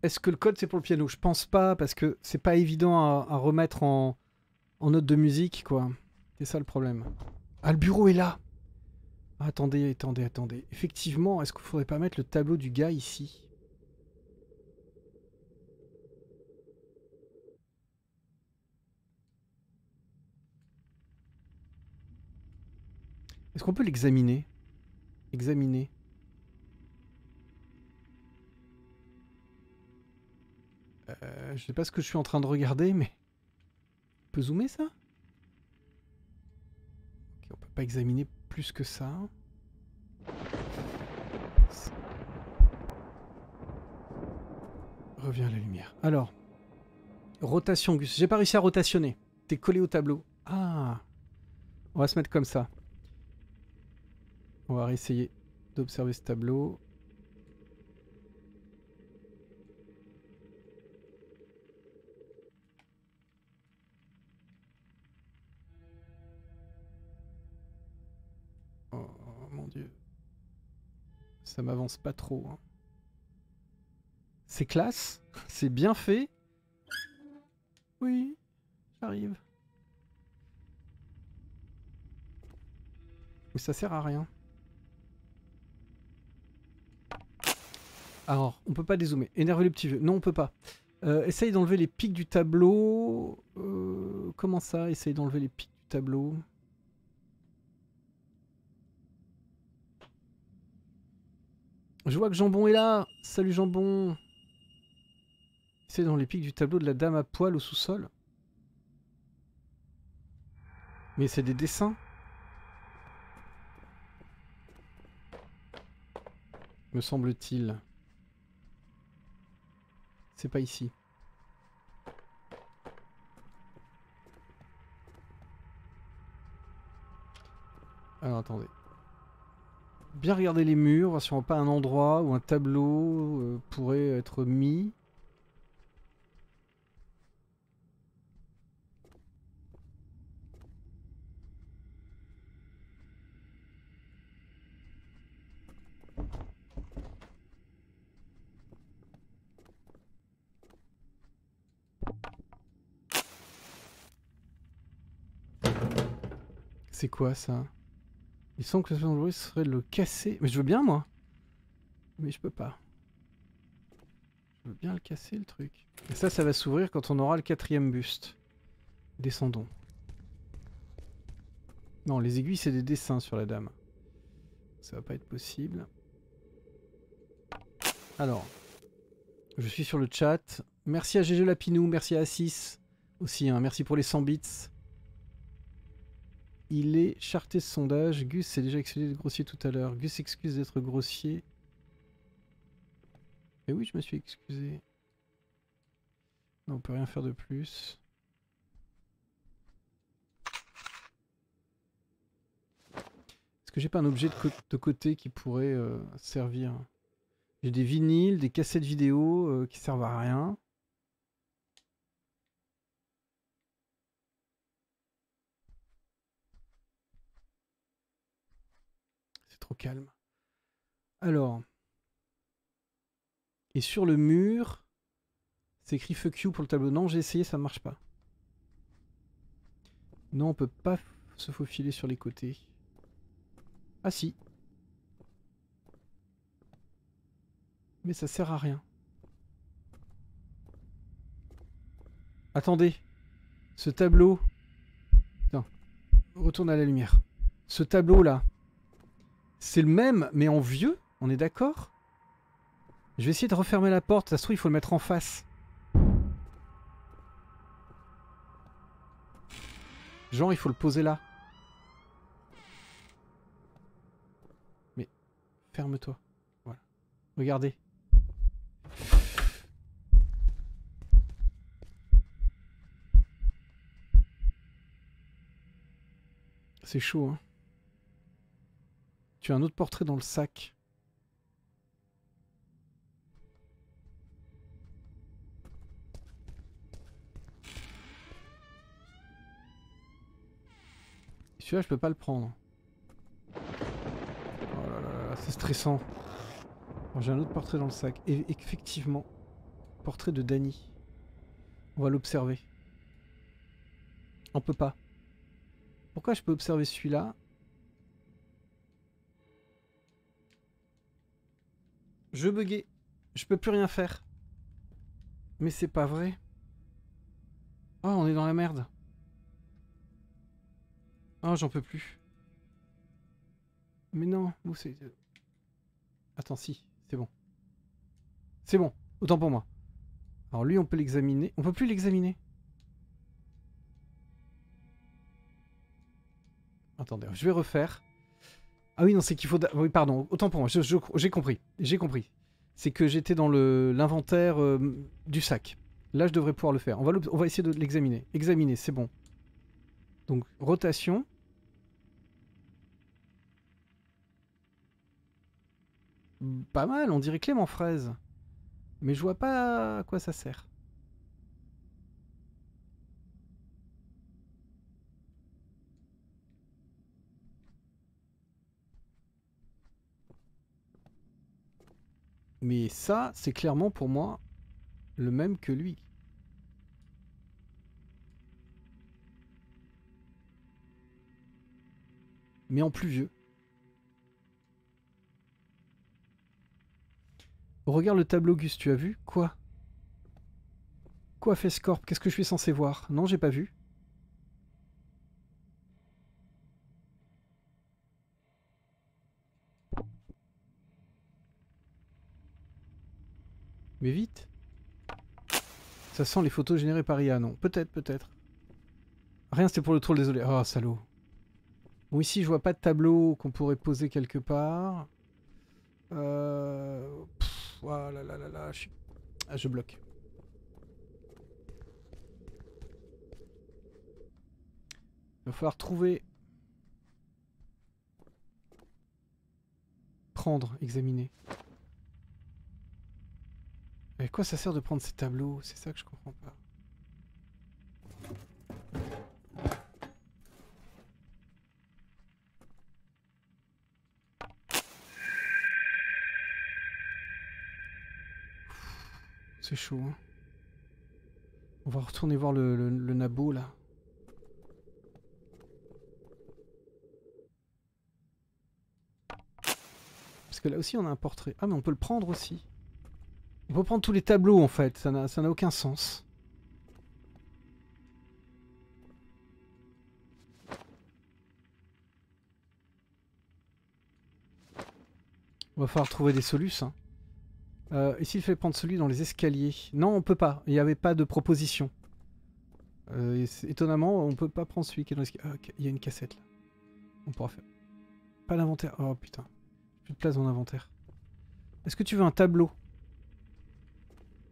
Est-ce que le code c'est pour le piano? Je pense pas parce que c'est pas évident à, remettre en, note de musique quoi. C'est ça le problème. Ah le bureau est là Attendez, attendez, attendez. Effectivement, est-ce qu'il faudrait pas mettre le tableau du gars ici? Est-ce qu'on peut l'examiner? Examiner. Je sais pas ce que je suis en train de regarder, mais... On peut zoomer ça? Pas examiner plus que ça. Reviens à la lumière. Alors, rotation, Gus. J'ai pas réussi à rotationner. T'es collé au tableau. Ah On va se mettre comme ça. On va essayer d'observer ce tableau. Ça m'avance pas trop. hein. C'est classe, c'est bien fait. Oui, j'arrive. Mais ça sert à rien. Alors, on peut pas dézoomer. Énerver le petit vieux. Non, on peut pas. Euh, essaye d'enlever les pics du tableau. Euh, comment ça Essaye d'enlever les pics du tableau? Je vois que Jambon est là. Salut Jambon. C'est dans les pics du tableau de la dame à poil au sous-sol. Mais c'est des dessins. Me semble-t-il. C'est pas ici. Alors attendez. Bien regarder les murs, voir si on n'a pas un endroit où un tableau euh, pourrait être mis. C'est quoi ça? Il semble que le danger serait de le casser. Mais je veux bien moi. Mais je peux pas. Je veux bien le casser le truc. Et ça, ça va s'ouvrir quand on aura le quatrième buste. Descendons. Non, les aiguilles, c'est des dessins sur la dame. Ça va pas être possible. Alors, je suis sur le chat. Merci à GG Lapinou, merci à Assis aussi. hein. Merci pour les 100 bits. Il est charté ce sondage. Gus s'est déjà excusé d'être grossier tout à l'heure. Gus s'excuse d'être grossier. Et oui, je me suis excusé. Non, on peut rien faire de plus. Est-ce que j'ai pas un objet de, de côté qui pourrait euh, servir? J'ai des vinyles, des cassettes vidéo euh, qui servent à rien. Calme. Alors. Et sur le mur, c'est écrit fuck you pour le tableau. Non, j'ai essayé, ça ne marche pas. Non, on peut pas se faufiler sur les côtés. Ah si. Mais ça sert à rien. Attendez. Ce tableau. Putain. Retourne à la lumière. Ce tableau là. C'est le même, mais en vieux On est d'accord? Je vais essayer de refermer la porte. Ça se trouve, il faut le mettre en face. Genre, il faut le poser là. Mais, ferme-toi. Voilà. Regardez. C'est chaud, hein. Tu as un autre portrait dans le sac. Celui-là, je peux pas le prendre. Oh là là là, c'est stressant. J'ai un autre portrait dans le sac. Et effectivement, portrait de Danny. On va l'observer. On peut pas. Pourquoi je peux observer celui-là? Je buguais. Je peux plus rien faire. Mais c'est pas vrai. Oh, on est dans la merde. Oh, j'en peux plus. Mais non, où c'est... Attends, si, c'est bon. C'est bon, autant pour moi. Alors lui, on peut l'examiner. On peut plus l'examiner. attendez, je vais refaire. Ah oui, non, c'est qu'il faut... Oui, pardon, autant pour moi, j'ai compris, j'ai compris. C'est que j'étais dans l'inventaire euh, du sac. Là, je devrais pouvoir le faire. On va, on va essayer de l'examiner. Examiner, c'est bon. Donc, rotation. Pas mal, on dirait Clément Fraise. Mais je vois pas à quoi ça sert. Mais ça, c'est clairement pour moi le même que lui. Mais en plus vieux. Regarde le tableau Gus, tu as vu? Quoi? Quoi fait Scorp Qu'est-ce que je suis censé voir? Non, j'ai pas vu. Vite Ça sent les photos générées par IA, non Peut-être, peut-être. Rien, c'était pour le troll, désolé. Oh, salaud. Bon, ici, je vois pas de tableau qu'on pourrait poser quelque part. Euh... Oh là là là là, je, ah, je bloque. Il va falloir trouver... Prendre, examiner. Mais quoi ça sert de prendre ces tableaux? C'est ça que je comprends pas. C'est chaud. Hein. On va retourner voir le, le, nabo là. Parce que là aussi on a un portrait. Ah mais on peut le prendre aussi. On peut prendre tous les tableaux en fait, ça n'a aucun sens. On va falloir trouver des solutions. Hein. Euh, ici, il fait prendre celui dans les escaliers? Non, on peut pas. Il n'y avait pas de proposition. Euh, étonnamment, on peut pas prendre celui qui est dans l'escalier. Ah, il y a une cassette là. On pourra faire. Pas l'inventaire. Oh putain. Plus de place dans l'inventaire. Est-ce que tu veux un tableau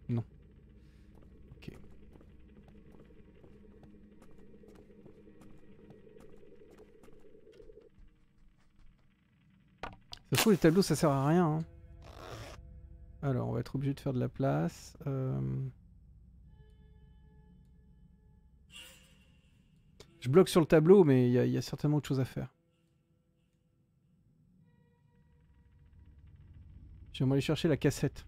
Non. Ok. Se trouve, les tableaux, ça sert à rien. Hein. Alors, on va être obligé de faire de la place. Euh. Je bloque sur le tableau, mais il y, a certainement autre chose à faire. Je vais aller chercher la cassette.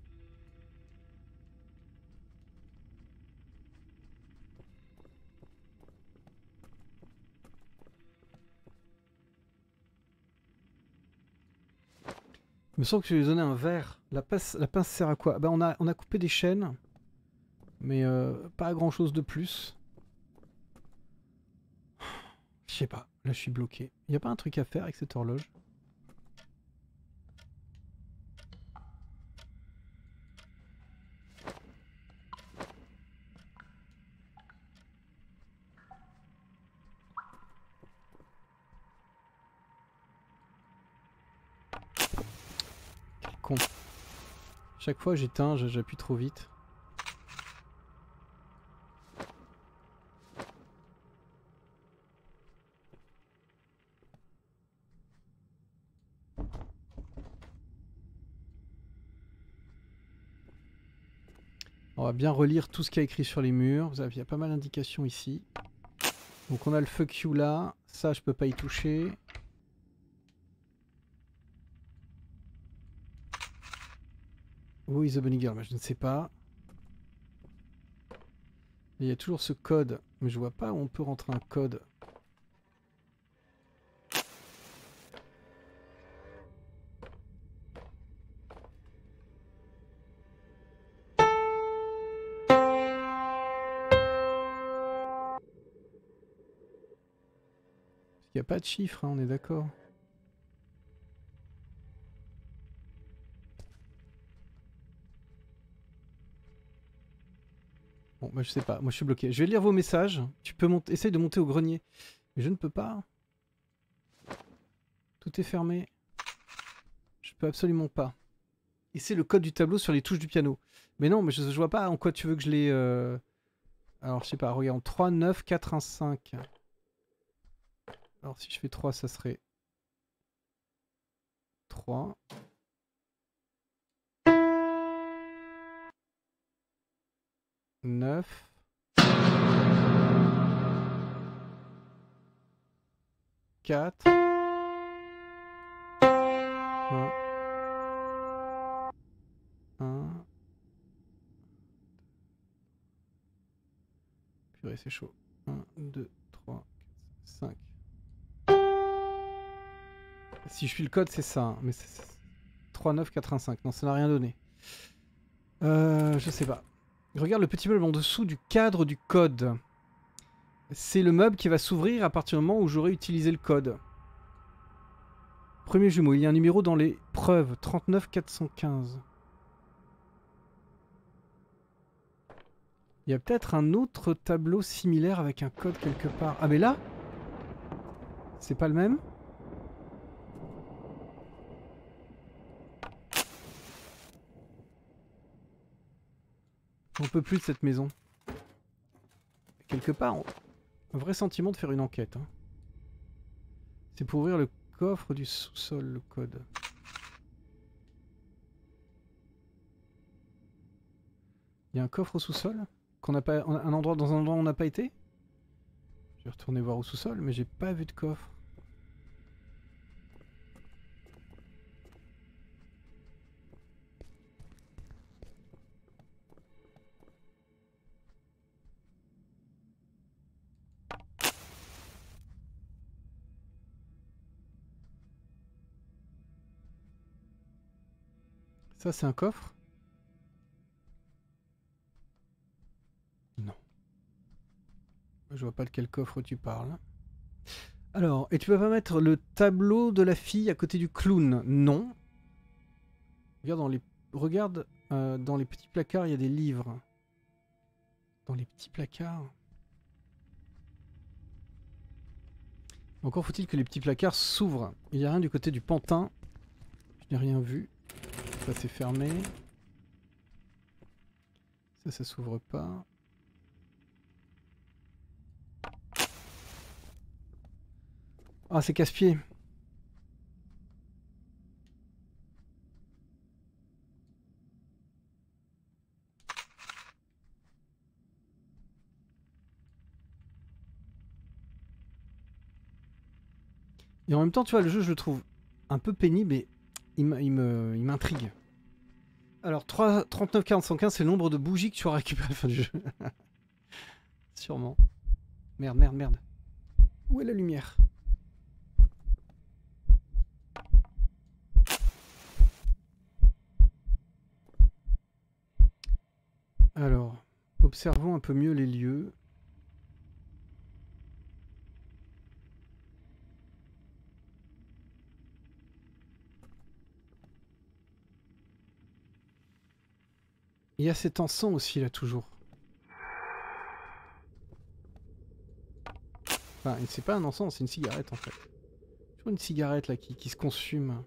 Il me semble que je lui ai donné un verre. La pince, la pince sert à quoi? Bah on, a, on a coupé des chaînes. Mais euh, pas grand chose de plus. Je sais pas. Là, je suis bloqué. Il a pas un truc à faire avec cette horloge? Chaque fois j'éteins, j'appuie trop vite. On va bien relire tout ce qu'il y a écrit sur les murs. Il y a pas mal d'indications ici. Donc on a le fuck you là. Ça, je peux pas y toucher. Où is the bunny girl? Je ne sais pas. Il y a toujours ce code, mais je vois pas où on peut rentrer un code. Il n'y a pas de chiffre, hein, on est d'accord. Bah je sais pas, moi je suis bloqué. Je vais lire vos messages. Tu peux monter, essaye de monter au grenier. Mais je ne peux pas. Tout est fermé. Je peux absolument pas. Et c'est le code du tableau sur les touches du piano. Mais non, mais je, je vois pas en quoi tu veux que je les... euh, Alors, je sais pas, regarde. 3, 9, 4, 1, 5. Alors, si je fais 3, ça serait... 3. Neuf. Quatre. Un. Un. Purée, c'est chaud. 1, 2, 3, 4, 5. Si je suis le code, c'est ça. hein, Mais c'est 3, 9, 4, 1, 5. Non, ça n'a rien donné. Euh, je sais pas. Regarde le petit meuble en dessous du cadre du code. C'est le meuble qui va s'ouvrir à partir du moment où j'aurai utilisé le code. Premier jumeau, il y a un numéro dans les preuves. 39 415. Il y a peut-être un autre tableau similaire avec un code quelque part. Ah mais là C'est pas le même? On peut plus de cette maison. Quelque part, un vrai sentiment de faire une enquête. hein. C'est pour ouvrir le coffre du sous-sol, le code. Il y a un coffre au sous-sol qu'on pas, un endroit dans un endroit où on n'a pas été? Je vais retourner voir au sous-sol, mais j'ai pas vu de coffre. C'est un coffre? Non. Je vois pas de quel coffre tu parles. Alors, et tu vas pas mettre le tableau de la fille à côté du clown? Non. Regarde dans les, regarde, euh, dans les petits placards, il y a des livres. Dans les petits placards. Encore faut-il que les petits placards s'ouvrent. Il n'y a rien du côté du pantin. Je n'ai rien vu. Ça c'est fermé. Ça, ça s'ouvre pas. Ah, c'est casse-pied. Et en même temps, tu vois, le jeu, je le trouve un peu pénible il m'intrigue. Alors, 3, 39 415, c'est le nombre de bougies que tu auras récupéré à la fin du jeu. Sûrement. Merde, merde, merde. Où est la lumière? Alors, observons un peu mieux les lieux. Il y a cet encens aussi là toujours. Enfin, c'est pas un encens, c'est une cigarette en fait. Toujours une cigarette là qui, qui se consume.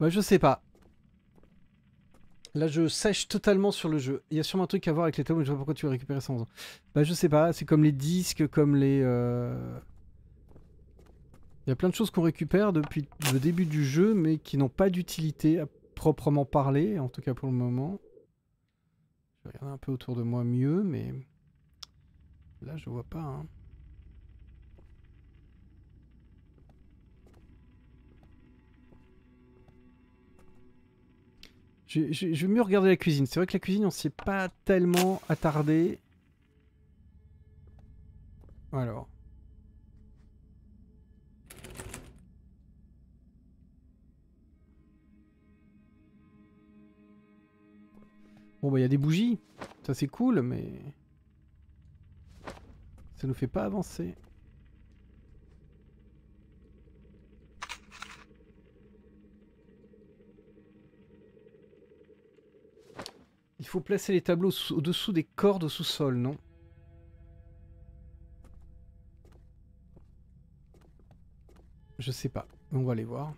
Bah je sais pas. Là, je sèche totalement sur le jeu. Il y a sûrement un truc à voir avec les tableaux, mais je sais pas pourquoi tu veux récupérer ça. Bah, je sais pas, c'est comme les disques, comme les. euh, Il y a plein de choses qu'on récupère depuis le début du jeu, mais qui n'ont pas d'utilité à proprement parler, en tout cas pour le moment. Je vais regarder un peu autour de moi mieux, mais. Là, je vois pas. hein. Je, vais mieux regarder la cuisine. C'est vrai que la cuisine, on s'y est pas tellement attardé. Alors. Bon, bah, il y a des bougies. Ça, c'est cool, mais. Ça nous fait pas avancer. Faut placer les tableaux sous- au-dessous des cordes au sous-sol, non? Je sais pas. On va aller voir.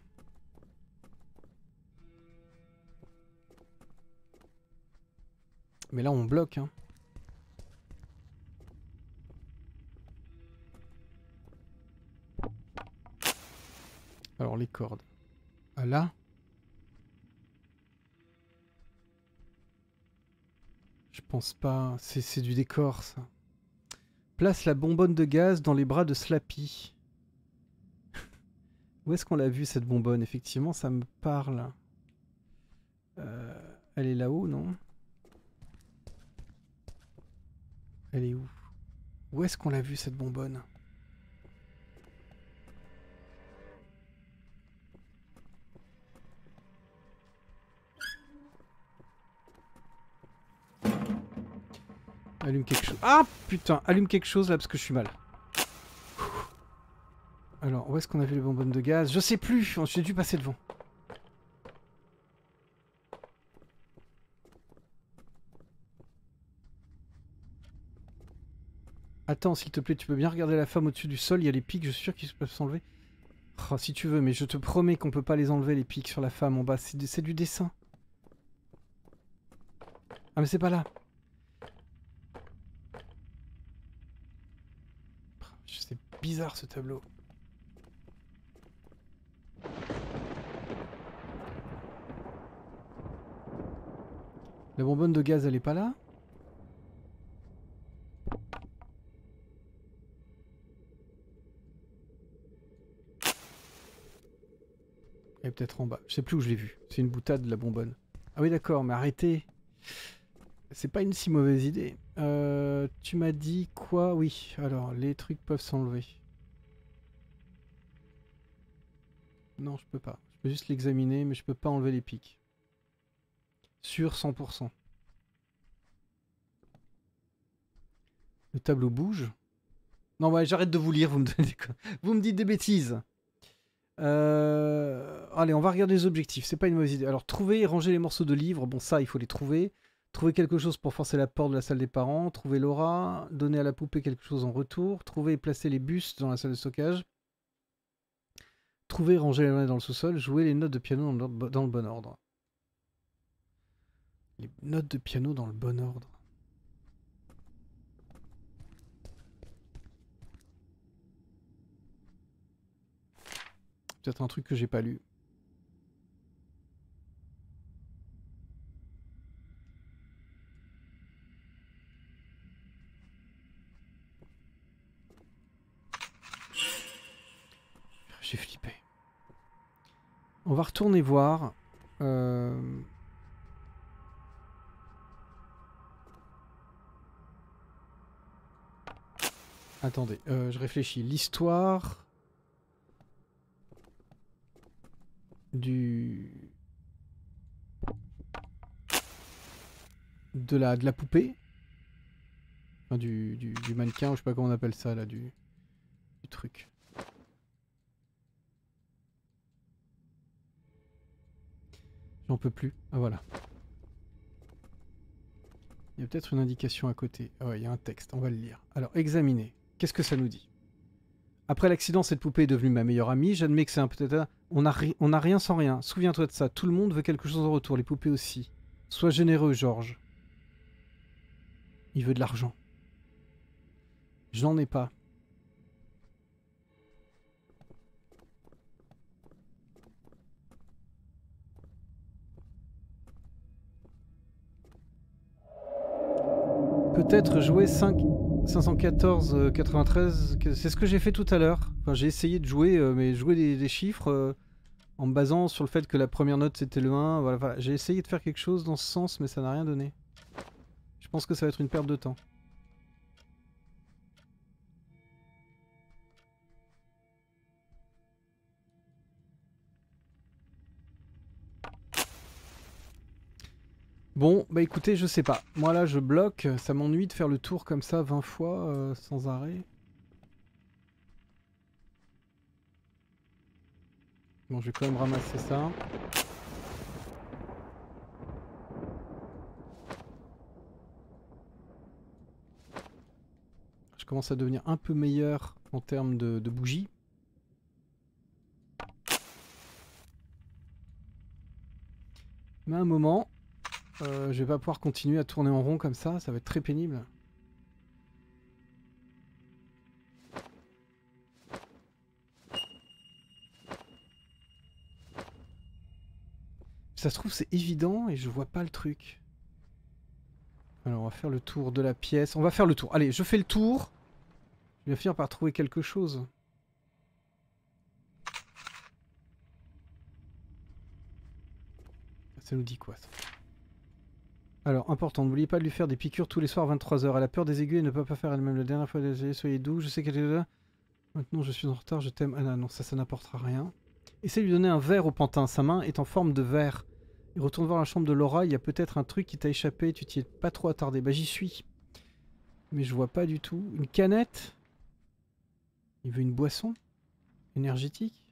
Mais là, on bloque. Hein. Alors, les cordes. Ah là pense pas. C'est du décor, ça. Place la bonbonne de gaz dans les bras de Slappy. Où est-ce qu'on l'a vu cette bonbonne? Effectivement, ça me parle. Euh, elle est là-haut, non? Elle est où? Où est-ce qu'on l'a vu cette bonbonne? Allume quelque chose. Ah putain, allume quelque chose là parce que je suis mal. Alors, où est-ce qu'on a vu les bonbonnes de gaz? Je sais plus, j'ai dû passer devant. Attends, s'il te plaît, tu peux bien regarder la femme au-dessus du sol, il y a les pics, je suis sûr qu'ils peuvent s'enlever. Oh, si tu veux, mais je te promets qu'on peut pas les enlever, les pics sur la femme en bas, c'est du dessin. Ah mais c'est pas là. C'est bizarre ce tableau. La bonbonne de gaz, elle est pas là Elle est peut-être en bas. Je sais plus où je l'ai vue. C'est une boutade, la bonbonne. Ah oui, d'accord, mais arrêtez. C'est pas une si mauvaise idée. Euh, tu m'as dit quoi? Oui, alors, les trucs peuvent s'enlever. Non, je peux pas. Je peux juste l'examiner, mais je peux pas enlever les pics. Sur 100%. Le tableau bouge. Non, ouais, j'arrête de vous lire, vous me, donnez vous me dites des bêtises. Euh, Allez, on va regarder les objectifs, c'est pas une mauvaise idée. Alors, trouver et ranger les morceaux de livres, bon ça, il faut les trouver. Trouver quelque chose pour forcer la porte de la salle des parents. Trouver Laura. Donner à la poupée quelque chose en retour. Trouver et placer les bustes dans la salle de stockage. Trouver et ranger les mains dans le sous-sol. Jouer les notes de piano dans le, dans le bon ordre. Les notes de piano dans le bon ordre. Peut-être un truc que j'ai pas lu. J'ai flippé. On va retourner voir. Euh... Attendez, euh, je réfléchis. L'histoire du de la de la poupée, enfin, du, du, mannequin, je sais pas comment on appelle ça là, du, du truc. J'en peux plus. Ah voilà. Il y a peut-être une indication à côté. Ah ouais, il y a un texte, on va le lire. Alors, examiner. Qu'est-ce que ça nous dit? Après l'accident, cette poupée est devenue ma meilleure amie. J'admets que c'est un peut-être... On n'a rien sans rien. Souviens-toi de ça. Tout le monde veut quelque chose en retour. Les poupées aussi. Sois généreux, Georges. Il veut de l'argent. Je n'en ai pas. Peut-être jouer 5... 514, euh, 93, que- c'est ce que j'ai fait tout à l'heure. Enfin, j'ai essayé de jouer, euh, mais jouer des, chiffres euh, en me basant sur le fait que la première note c'était le 1. Voilà, voilà. J'ai essayé de faire quelque chose dans ce sens, mais ça n'a rien donné. Je pense que ça va être une perte de temps. Bon, bah écoutez, je sais pas. Moi là, je bloque. Ça m'ennuie de faire le tour comme ça 20 fois euh, sans arrêt. Bon, je vais quand même ramasser ça. Je commence à devenir un peu meilleur en termes de, de bougies. Mais à un moment, euh, je vais pas pouvoir continuer à tourner en rond comme ça, ça va être très pénible. Ça se trouve c'est évident et je vois pas le truc. Alors on va faire le tour de la pièce. On va faire le tour. Allez, je fais le tour. Je vais finir par trouver quelque chose. Ça nous dit quoi ça? Alors, important, n'oubliez pas de lui faire des piqûres tous les soirs à 23h. Elle a peur des aiguilles et ne peut pas faire elle-même. La dernière fois, soyez doux. Je sais qu'elle est là. Maintenant, je suis en retard. Je t'aime. Ah non, ça, ça n'apportera rien. Essaye de lui donner un verre au pantin. Sa main est en forme de verre. Il retourne voir la chambre de Laura, il y a peut-être un truc qui t'a échappé, tu t'y es pas trop attardé. Bah j'y suis. Mais je vois pas du tout. Une canette? Il veut une boisson? Énergétique?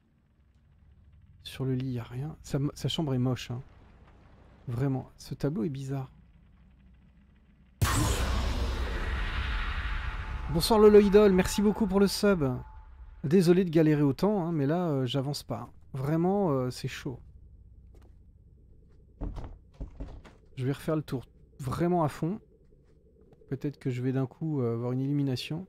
Sur le lit, il a rien. Sa, chambre est moche. Hein. Vraiment, ce tableau est bizarre. Bonsoir Lolo Idol, merci beaucoup pour le sub. Désolé de galérer autant, hein, mais là, euh, j'avance pas. Vraiment, euh, c'est chaud. Je vais refaire le tour vraiment à fond. Peut-être que je vais d'un coup euh, avoir une illumination.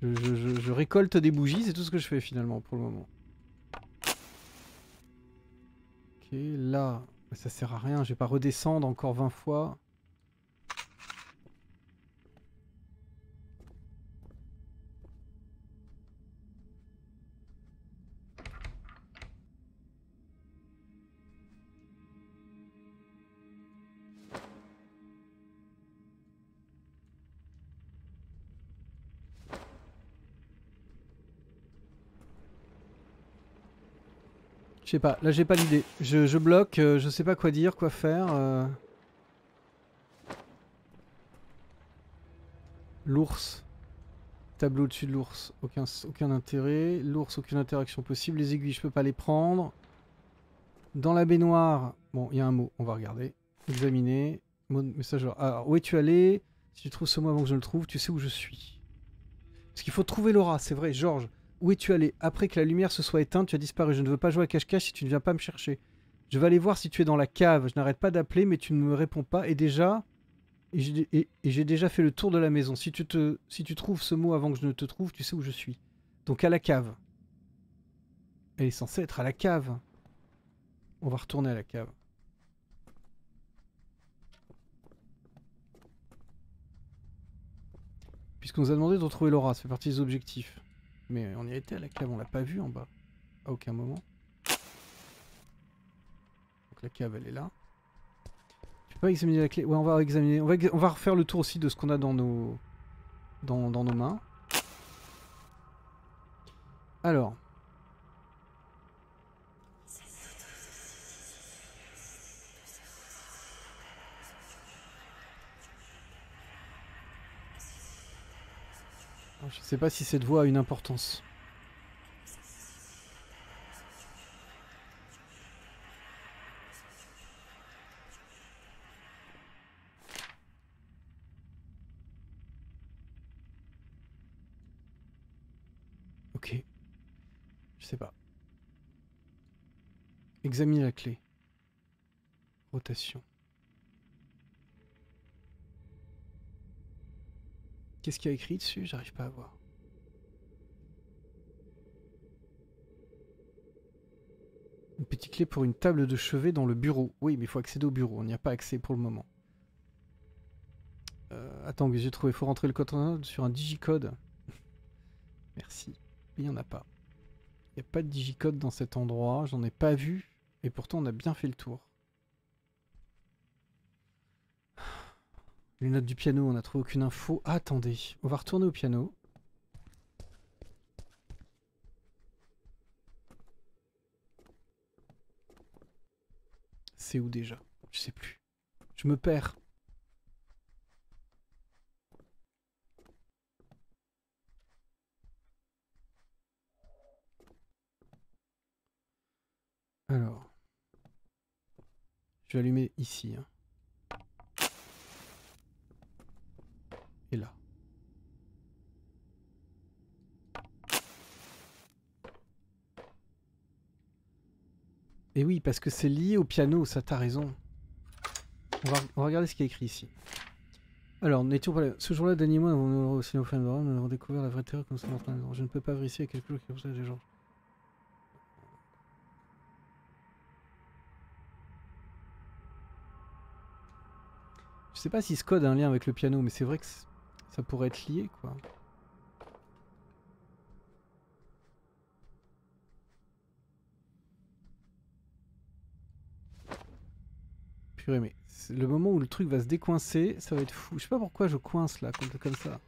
Je, récolte des bougies, c'est tout ce que je fais finalement pour le moment. Ok, là, ça sert à rien, je vais pas redescendre encore 20 fois. Sais pas, là j'ai pas l'idée. Je, bloque, euh, je sais pas quoi dire, quoi faire. Euh. L'ours. Tableau au-dessus de l'ours. Aucun, aucun intérêt. L'ours, aucune interaction possible. Les aiguilles, je peux pas les prendre. Dans la baignoire, bon, il y a un mot, on va regarder. Examiner. Message. Alors, où es-tu allé? Si tu trouves ce mot avant que je le trouve, tu sais où je suis. Parce qu'il faut trouver Laura, c'est vrai, Georges. Où es-tu allé Après que la lumière se soit éteinte, tu as disparu. Je ne veux pas jouer à cache-cache si tu ne viens pas me chercher. Je vais aller voir si tu es dans la cave. Je n'arrête pas d'appeler, mais tu ne me réponds pas. Et déjà... Et j'ai déjà fait le tour de la maison. Si tu, si tu trouves ce mot avant que je ne te trouve, tu sais où je suis. Donc à la cave. Elle est censée être à la cave. On va retourner à la cave. Puisqu'on nous a demandé de retrouver Laura, ça fait partie des objectifs. Mais on y été à la cave, on l'a pas vu en bas. À aucun moment. Donc la cave elle est là. Tu peux pas examiner la clé Ouais on va examiner. On va, on va refaire le tour aussi de ce qu'on a dans nos. Dans, dans nos mains. Alors. Je sais pas si cette voix a une importance. Ok. Je sais pas. Examine la clé. Rotation. Qu'est-ce qu'il y a écrit dessus? J'arrive pas à voir. Une petite clé pour une table de chevet dans le bureau. Oui, mais il faut accéder au bureau. On n'y a pas accès pour le moment. Euh, attends, que j'ai trouvé. Il faut rentrer le code sur un digicode. Merci. Il n'y en a pas. Il n'y a pas de digicode dans cet endroit. J'en ai pas vu. Et pourtant, on a bien fait le tour. Les notes du piano, on n'a trouvé aucune info. attendez, on va retourner au piano. C'est où déjà? Je sais plus. Je me perds. Alors. Je vais allumer ici. hein. Et là. Et oui, parce que c'est lié au piano, ça t'as raison. On va, regarder ce qui est écrit ici. Alors, n'étions pas là. Ce jour-là, Danny et moi avons aussi au fin de nous avons découvert la vraie terreur comme ça Je ne peux pas vérifier à quelque chose qui ça les gens. Je sais pas si ce code a un lien avec le piano, mais c'est vrai que ça pourrait être lié, quoi. Purée, mais le moment où le truc va se décoincer, ça va être fou. Je sais pas pourquoi je coince là, comme, comme ça.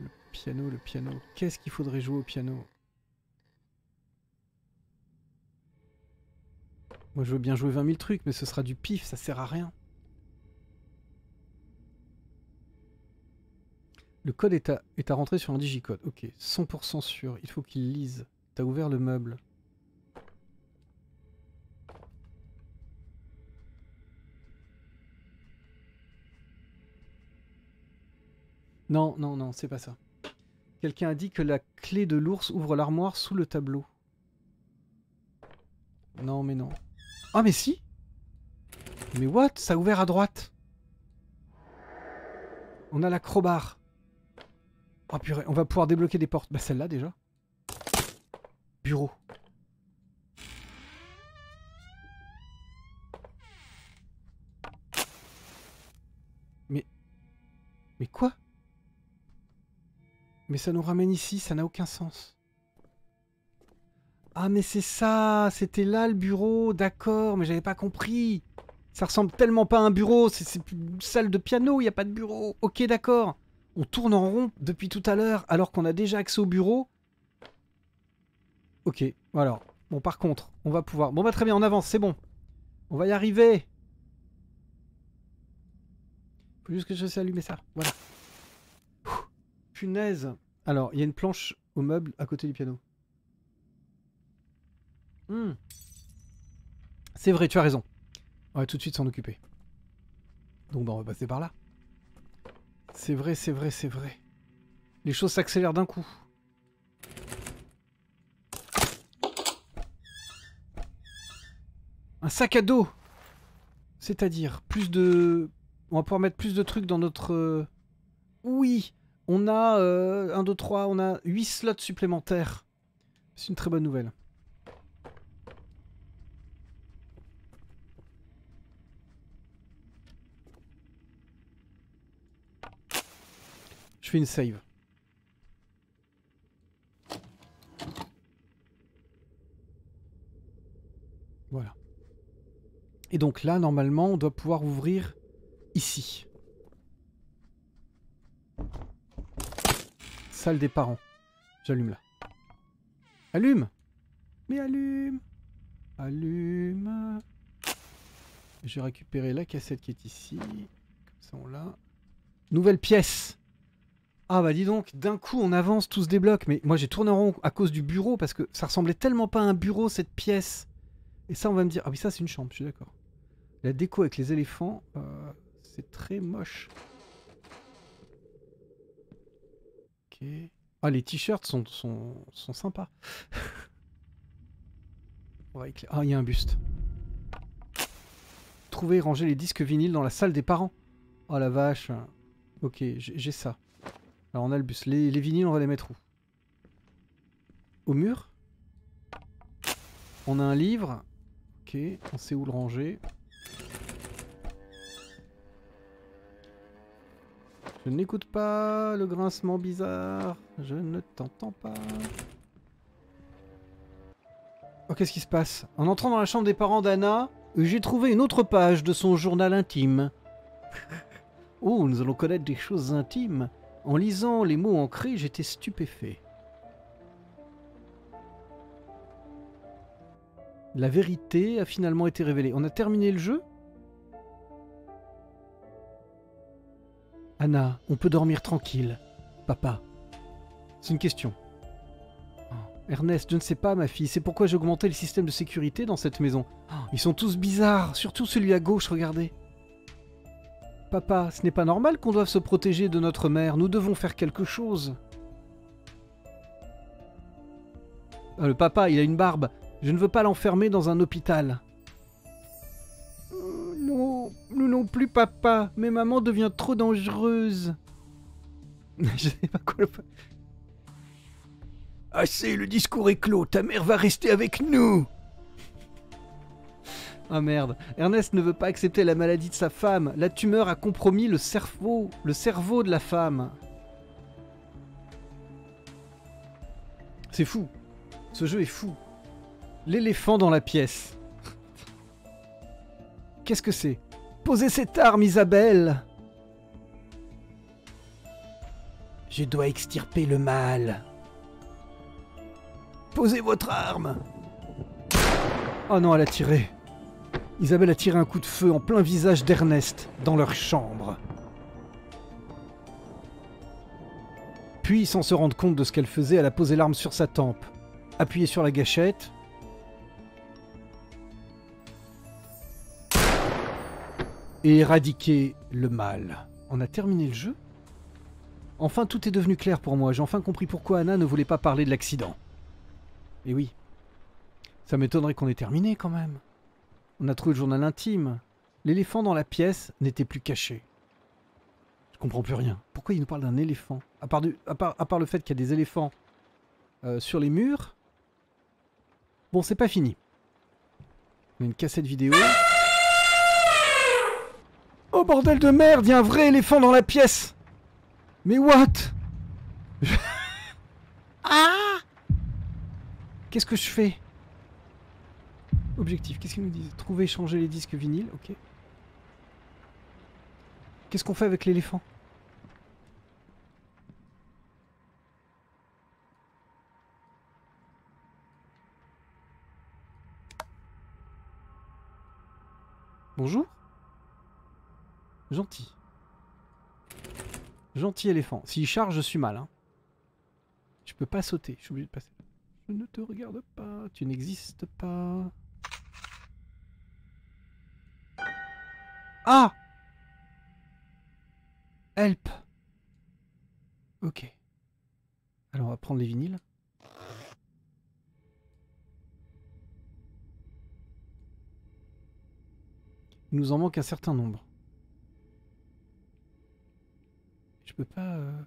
Le piano, le piano. Qu'est-ce qu'il faudrait jouer au piano? Moi je veux bien jouer 20 000 trucs, mais ce sera du pif, ça sert à rien. Le code est à, est à rentrer sur un digicode. Ok, 100% sûr. Il faut qu'il lise. T'as ouvert le meuble. Non, non, non, c'est pas ça. Quelqu'un a dit que la clé de l'ours ouvre l'armoire sous le tableau. Non, mais non. Ah, mais si Mais what? Ça a ouvert à droite. On a la crowbar. Oh purée, on va pouvoir débloquer des portes. Bah celle-là déjà. Bureau. Mais... Mais quoi? Mais ça nous ramène ici, ça n'a aucun sens. Ah mais c'est ça, c'était là le bureau, d'accord, mais j'avais pas compris. Ça ressemble tellement pas à un bureau, c'est une salle de piano, il n'y a pas de bureau. Ok d'accord. On tourne en rond depuis tout à l'heure alors qu'on a déjà accès au bureau. Ok, alors. Bon par contre, on va pouvoir... Bon bah très bien, on avance, c'est bon. On va y arriver. Faut juste que je sais allumer ça. Voilà. Punaise. Alors, il y a une planche au meuble à côté du piano. Hmm. C'est vrai, tu as raison. On va tout de suite s'en occuper. Donc bah, on va passer par là. C'est vrai, c'est vrai, c'est vrai. Les choses s'accélèrent d'un coup. Un sac à dos C'est-à-dire, plus de... On va pouvoir mettre plus de trucs dans notre... euh, Oui On a... Euh, 1, 2, 3, on a 8 slots supplémentaires. C'est une très bonne nouvelle. Je fais une save. Voilà. Et donc là, normalement, on doit pouvoir ouvrir ici. Salle des parents. J'allume là. Allume Mais allume Allume Je vais récupérer la cassette qui est ici. Comme ça, on l'a. Nouvelle pièce Ah bah dis donc, d'un coup on avance, tout se débloque. Mais moi j'ai tourné rond à cause du bureau parce que ça ressemblait tellement pas à un bureau cette pièce. Et ça on va me dire, ah oui ça c'est une chambre, je suis d'accord. La déco avec les éléphants, euh, c'est très moche. Ok. Ah les t-shirts sont, sont, sont sympas. Ah il y a un buste. Trouver et ranger les disques vinyles dans la salle des parents. Oh la vache. Ok, j'ai ça. Alors on a le bus. Les, les vinyles, on va les mettre où? Au mur? On a un livre. Ok, on sait où le ranger. Je n'écoute pas le grincement bizarre. Je ne t'entends pas. Oh, qu'est-ce qui se passe? En entrant dans la chambre des parents d'Anna, j'ai trouvé une autre page de son journal intime. Oh, nous allons connaître des choses intimes. En lisant les mots ancrés, j'étais stupéfait. La vérité a finalement été révélée. On a terminé le jeu? Anna, on peut dormir tranquille. Papa. C'est une question. Oh, Ernest, je ne sais pas, ma fille. C'est pourquoi j'ai augmenté le système de sécurité dans cette maison. Oh, ils sont tous bizarres, surtout celui à gauche, regardez. Papa, ce n'est pas normal qu'on doive se protéger de notre mère. Nous devons faire quelque chose. Ah, le papa, il a une barbe. Je ne veux pas l'enfermer dans un hôpital. Euh, non, nous non plus, papa. Mais maman devient trop dangereuse. je sais pas quoi le Assez, le discours est clos. Ta mère va rester avec nous. Ah merde. Ernest ne veut pas accepter la maladie de sa femme. La tumeur a compromis le cerveau, le cerveau de la femme. C'est fou. Ce jeu est fou. L'éléphant dans la pièce. Qu'est-ce que c'est? Posez cette arme, Isabelle Je dois extirper le mal. Posez votre arme Oh non, elle a tiré. Isabelle a tiré un coup de feu en plein visage d'Ernest dans leur chambre. Puis, sans se rendre compte de ce qu'elle faisait, elle a posé l'arme sur sa tempe, appuyé sur la gâchette. Et éradiqué le mal. On a terminé le jeu? Enfin, tout est devenu clair pour moi. J'ai enfin compris pourquoi Anna ne voulait pas parler de l'accident. Et oui. Ça m'étonnerait qu'on ait terminé quand même. On a trouvé le journal intime. L'éléphant dans la pièce n'était plus caché. Je comprends plus rien. Pourquoi il nous parle d'un éléphant? À part, le fait qu'il y a des éléphants euh, sur les murs? Bon, c'est pas fini. On a une cassette vidéo. Oh bordel de merde, il y a un vrai éléphant dans la pièce Mais what? Ah Qu'est-ce que je fais? Objectif, qu'est-ce qu'ils nous disent? Trouver, changer les disques vinyles, ok. Qu'est-ce qu'on fait avec l'éléphant? Bonjour Gentil. Gentil éléphant. S'il charge, je suis mal. Hein. Je peux pas sauter. Je suis obligé de passer. Je ne te regarde pas. Tu n'existes pas. Ah Help Ok. Alors on va prendre les vinyles. Il nous en manque un certain nombre. Je peux pas... Euh,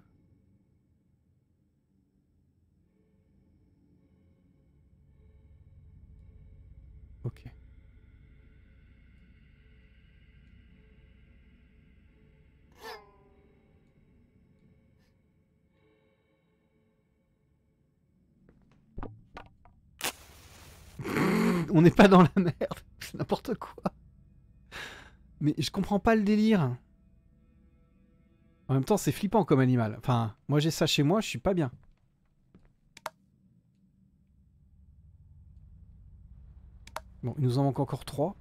On n'est pas dans la merde, c'est n'importe quoi. Mais je comprends pas le délire. En même temps, c'est flippant comme animal. Enfin, moi j'ai ça chez moi, je suis pas bien. Bon, il nous en manque encore trois.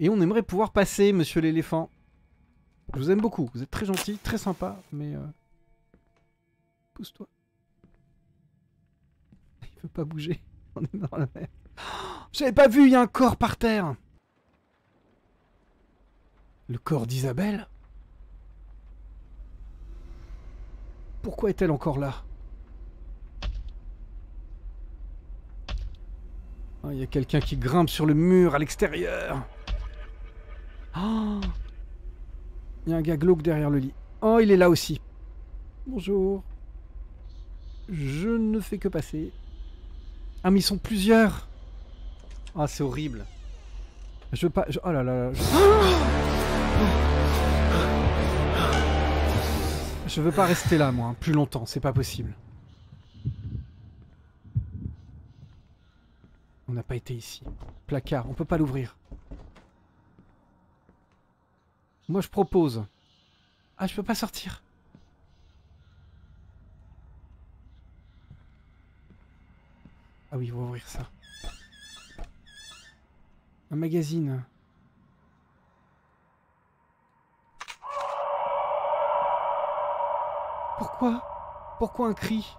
Et on aimerait pouvoir passer, monsieur l'éléphant. Je vous aime beaucoup, vous êtes très gentil, très sympa, mais... Euh... Pousse-toi. Il veut pas bouger. On est dans la mer. J'avais pas vu, il y a un corps par terre. Le corps d'Isabelle? Pourquoi est-elle encore là? Ah, Il y a quelqu'un qui grimpe sur le mur à l'extérieur. Oh il y a un gars glauque derrière le lit. Oh, il est là aussi. Bonjour. Je ne fais que passer. Ah, mais ils sont plusieurs. Ah, c'est horrible. Je veux pas... Oh là là. Je veux pas rester là, moi, plus longtemps, c'est pas possible. On n'a pas été ici. Placard, on peut pas l'ouvrir. Moi, je propose. Ah, je peux pas sortir. Ah oui, on va ouvrir ça. Un magazine. Pourquoi? Pourquoi un cri?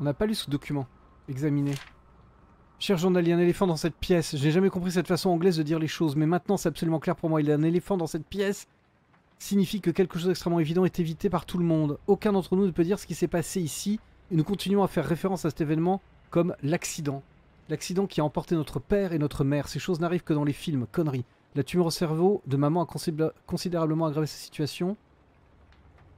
On n'a pas lu ce document. Examiner. Cher journal, il y a un éléphant dans cette pièce. Je n'ai jamais compris cette façon anglaise de dire les choses, mais maintenant c'est absolument clair pour moi. Il y a un éléphant dans cette pièce signifie que quelque chose d'extrêmement évident est évité par tout le monde. Aucun d'entre nous ne peut dire ce qui s'est passé ici, et nous continuons à faire référence à cet événement comme l'accident. L'accident qui a emporté notre père et notre mère. Ces choses n'arrivent que dans les films, conneries. La tumeur au cerveau de maman a considérablement aggravé sa situation.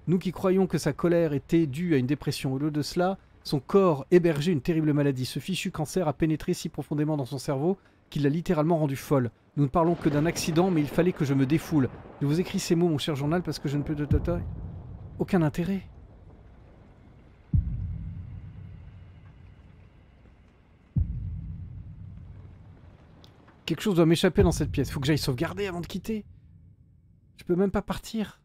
Nous qui croyons que sa colère était due à une dépression, au lieu de cela, son corps hébergeait une terrible maladie. Ce fichu cancer a pénétré si profondément dans son cerveau qu'il l'a littéralement rendu folle. Nous ne parlons que d'un accident, mais il fallait que je me défoule. Je vous écris ces mots, mon cher journal, parce que je ne peux... Aucun intérêt. Quelque chose doit m'échapper dans cette pièce. Faut que j'aille sauvegarder avant de quitter. Je peux même pas partir.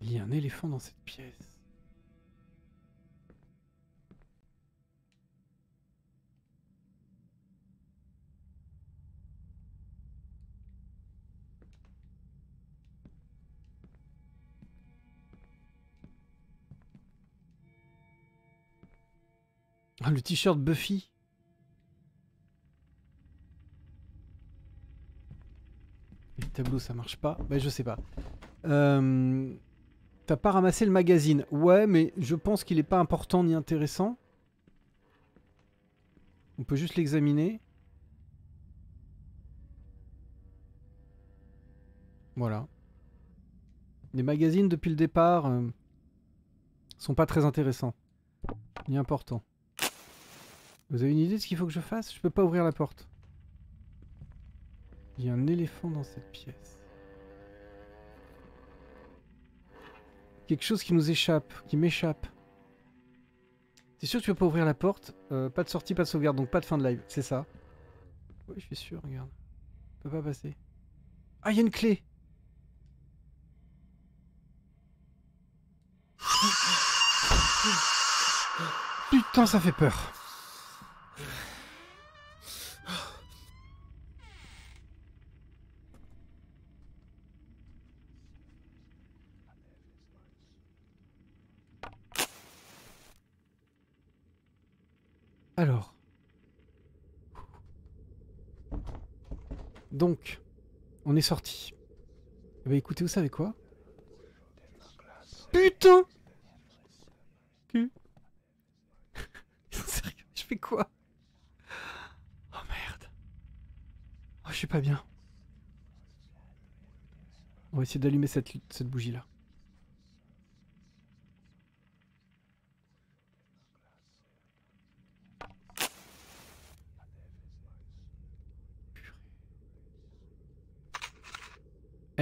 Il y a un éléphant dans cette pièce. Ah, le t-shirt Buffy. Le tableau, ça marche pas. Bah, je sais pas. Euh, T'as pas ramassé le magazine. Ouais, mais je pense qu'il est pas important ni intéressant. On peut juste l'examiner. Voilà. Les magazines, depuis le départ, euh, sont pas très intéressants. Ni importants. Vous avez une idée de ce qu'il faut que je fasse? Je peux pas ouvrir la porte. Il y a un éléphant dans cette pièce. Quelque chose qui nous échappe, qui m'échappe. T'es sûr que tu peux pas ouvrir la porte? Euh, Pas de sortie, pas de sauvegarde, donc pas de fin de live, c'est ça? Oui, je suis sûr, regarde. Je peux pas passer. Ah, il y a une clé Putain, ça fait peur. Alors. Donc, on est sorti. Bah écoutez, vous savez quoi? Putain Je fais quoi? Oh merde. Oh, je suis pas bien. On va essayer d'allumer cette, cette bougie-là.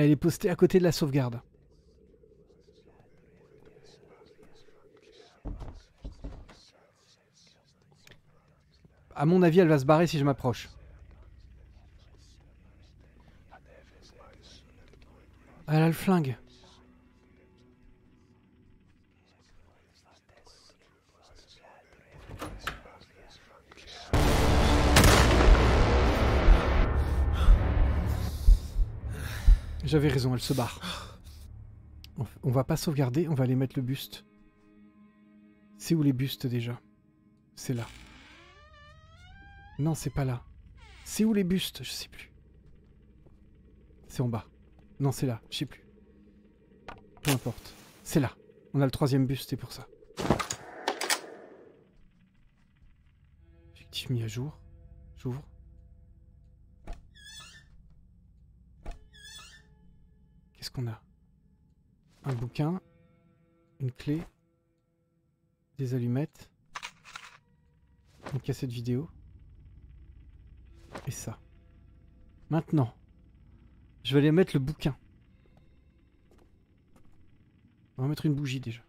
Elle est postée à côté de la sauvegarde. À mon avis, elle va se barrer si je m'approche. Elle a le flingue. J'avais raison, elle se barre. On va pas sauvegarder, on va aller mettre le buste. C'est où les bustes déjà? C'est là. Non, c'est pas là. C'est où les bustes? Je sais plus. C'est en bas. Non, c'est là, je sais plus. Peu importe. C'est là. On a le troisième buste, c'est pour ça. Objectif mis à jour. J'ouvre. Qu'est-ce qu'on a? Un bouquin, une clé, des allumettes, une cassette vidéo, et ça. Maintenant, je vais aller mettre le bouquin. On va mettre une bougie déjà.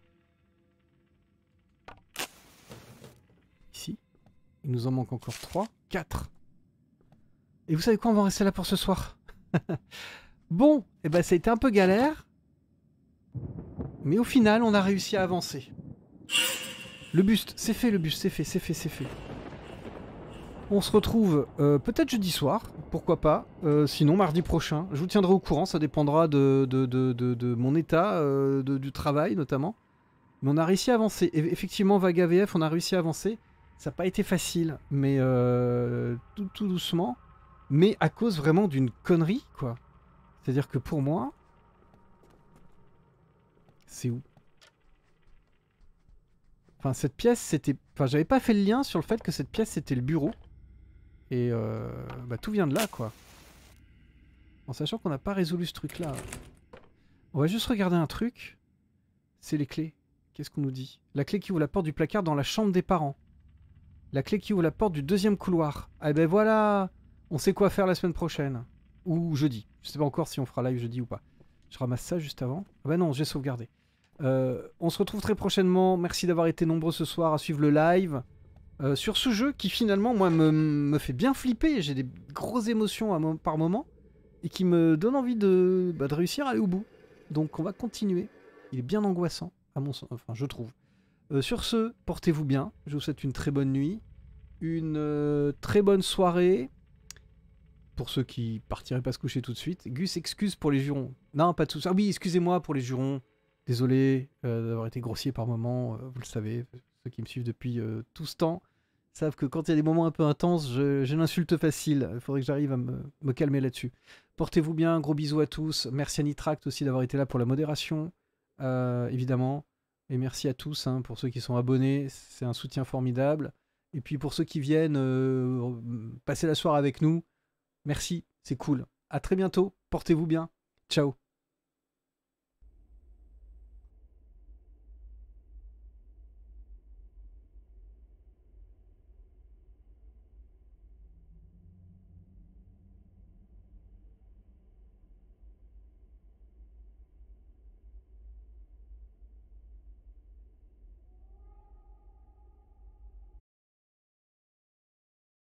Ici. Il nous en manque encore 3, 4. Et vous savez quoi, on va rester là pour ce soir. Bon, et eh ben ça a été un peu galère. Mais au final, on a réussi à avancer. Le buste, c'est fait le buste, c'est fait, c'est fait, c'est fait. On se retrouve euh, peut-être jeudi soir, pourquoi pas. Euh, sinon, mardi prochain. Je vous tiendrai au courant, ça dépendra de, mon état, euh, du travail notamment. Mais on a réussi à avancer. Et effectivement, Vaga VF, on a réussi à avancer. Ça n'a pas été facile, mais tout, tout doucement. Mais à cause vraiment d'une connerie, quoi. C'est-à-dire que pour moi. C'est où? Enfin, cette pièce, c'était. Enfin, j'avais pas fait le lien sur le fait que cette pièce, c'était le bureau. Et euh, bah, tout vient de là, quoi. En sachant qu'on n'a pas résolu ce truc-là. On va juste regarder un truc. C'est les clés. Qu'est-ce qu'on nous dit? La clé qui ouvre la porte du placard dans la chambre des parents. La clé qui ouvre la porte du deuxième couloir. Ah ben voilà On sait quoi faire la semaine prochaine. Ou jeudi. Je sais pas encore si on fera live jeudi ou pas. Je ramasse ça juste avant. Ah bah non, j'ai sauvegardé. Euh, on se retrouve très prochainement. Merci d'avoir été nombreux ce soir à suivre le live. Euh, sur ce jeu qui finalement, moi, me, fait bien flipper. J'ai des grosses émotions par moment. Et qui me donne envie de, bah, de réussir à aller au bout. Donc on va continuer. Il est bien angoissant, à mon sens. Enfin, je trouve. Euh, sur ce, portez-vous bien. Je vous souhaite une très bonne nuit. Une très bonne soirée. Pour ceux qui partiraient pas se coucher tout de suite. Gus, excuse pour les jurons. Non, pas de soucis. Ah oui, excusez-moi pour les jurons. Désolé euh, d'avoir été grossier par moment. euh, vous le savez, ceux qui me suivent depuis euh, tout ce temps savent que quand il y a des moments un peu intenses, j'ai une insulte facile. Il faudrait que j'arrive à me, me calmer là-dessus. Portez-vous bien, gros bisous à tous. Merci à Nitract aussi d'avoir été là pour la modération, évidemment. Et merci à tous hein, pour ceux qui sont abonnés, c'est un soutien formidable. Et puis pour ceux qui viennent euh, passer la soirée avec nous, merci, c'est cool. À très bientôt, portez-vous bien. Ciao.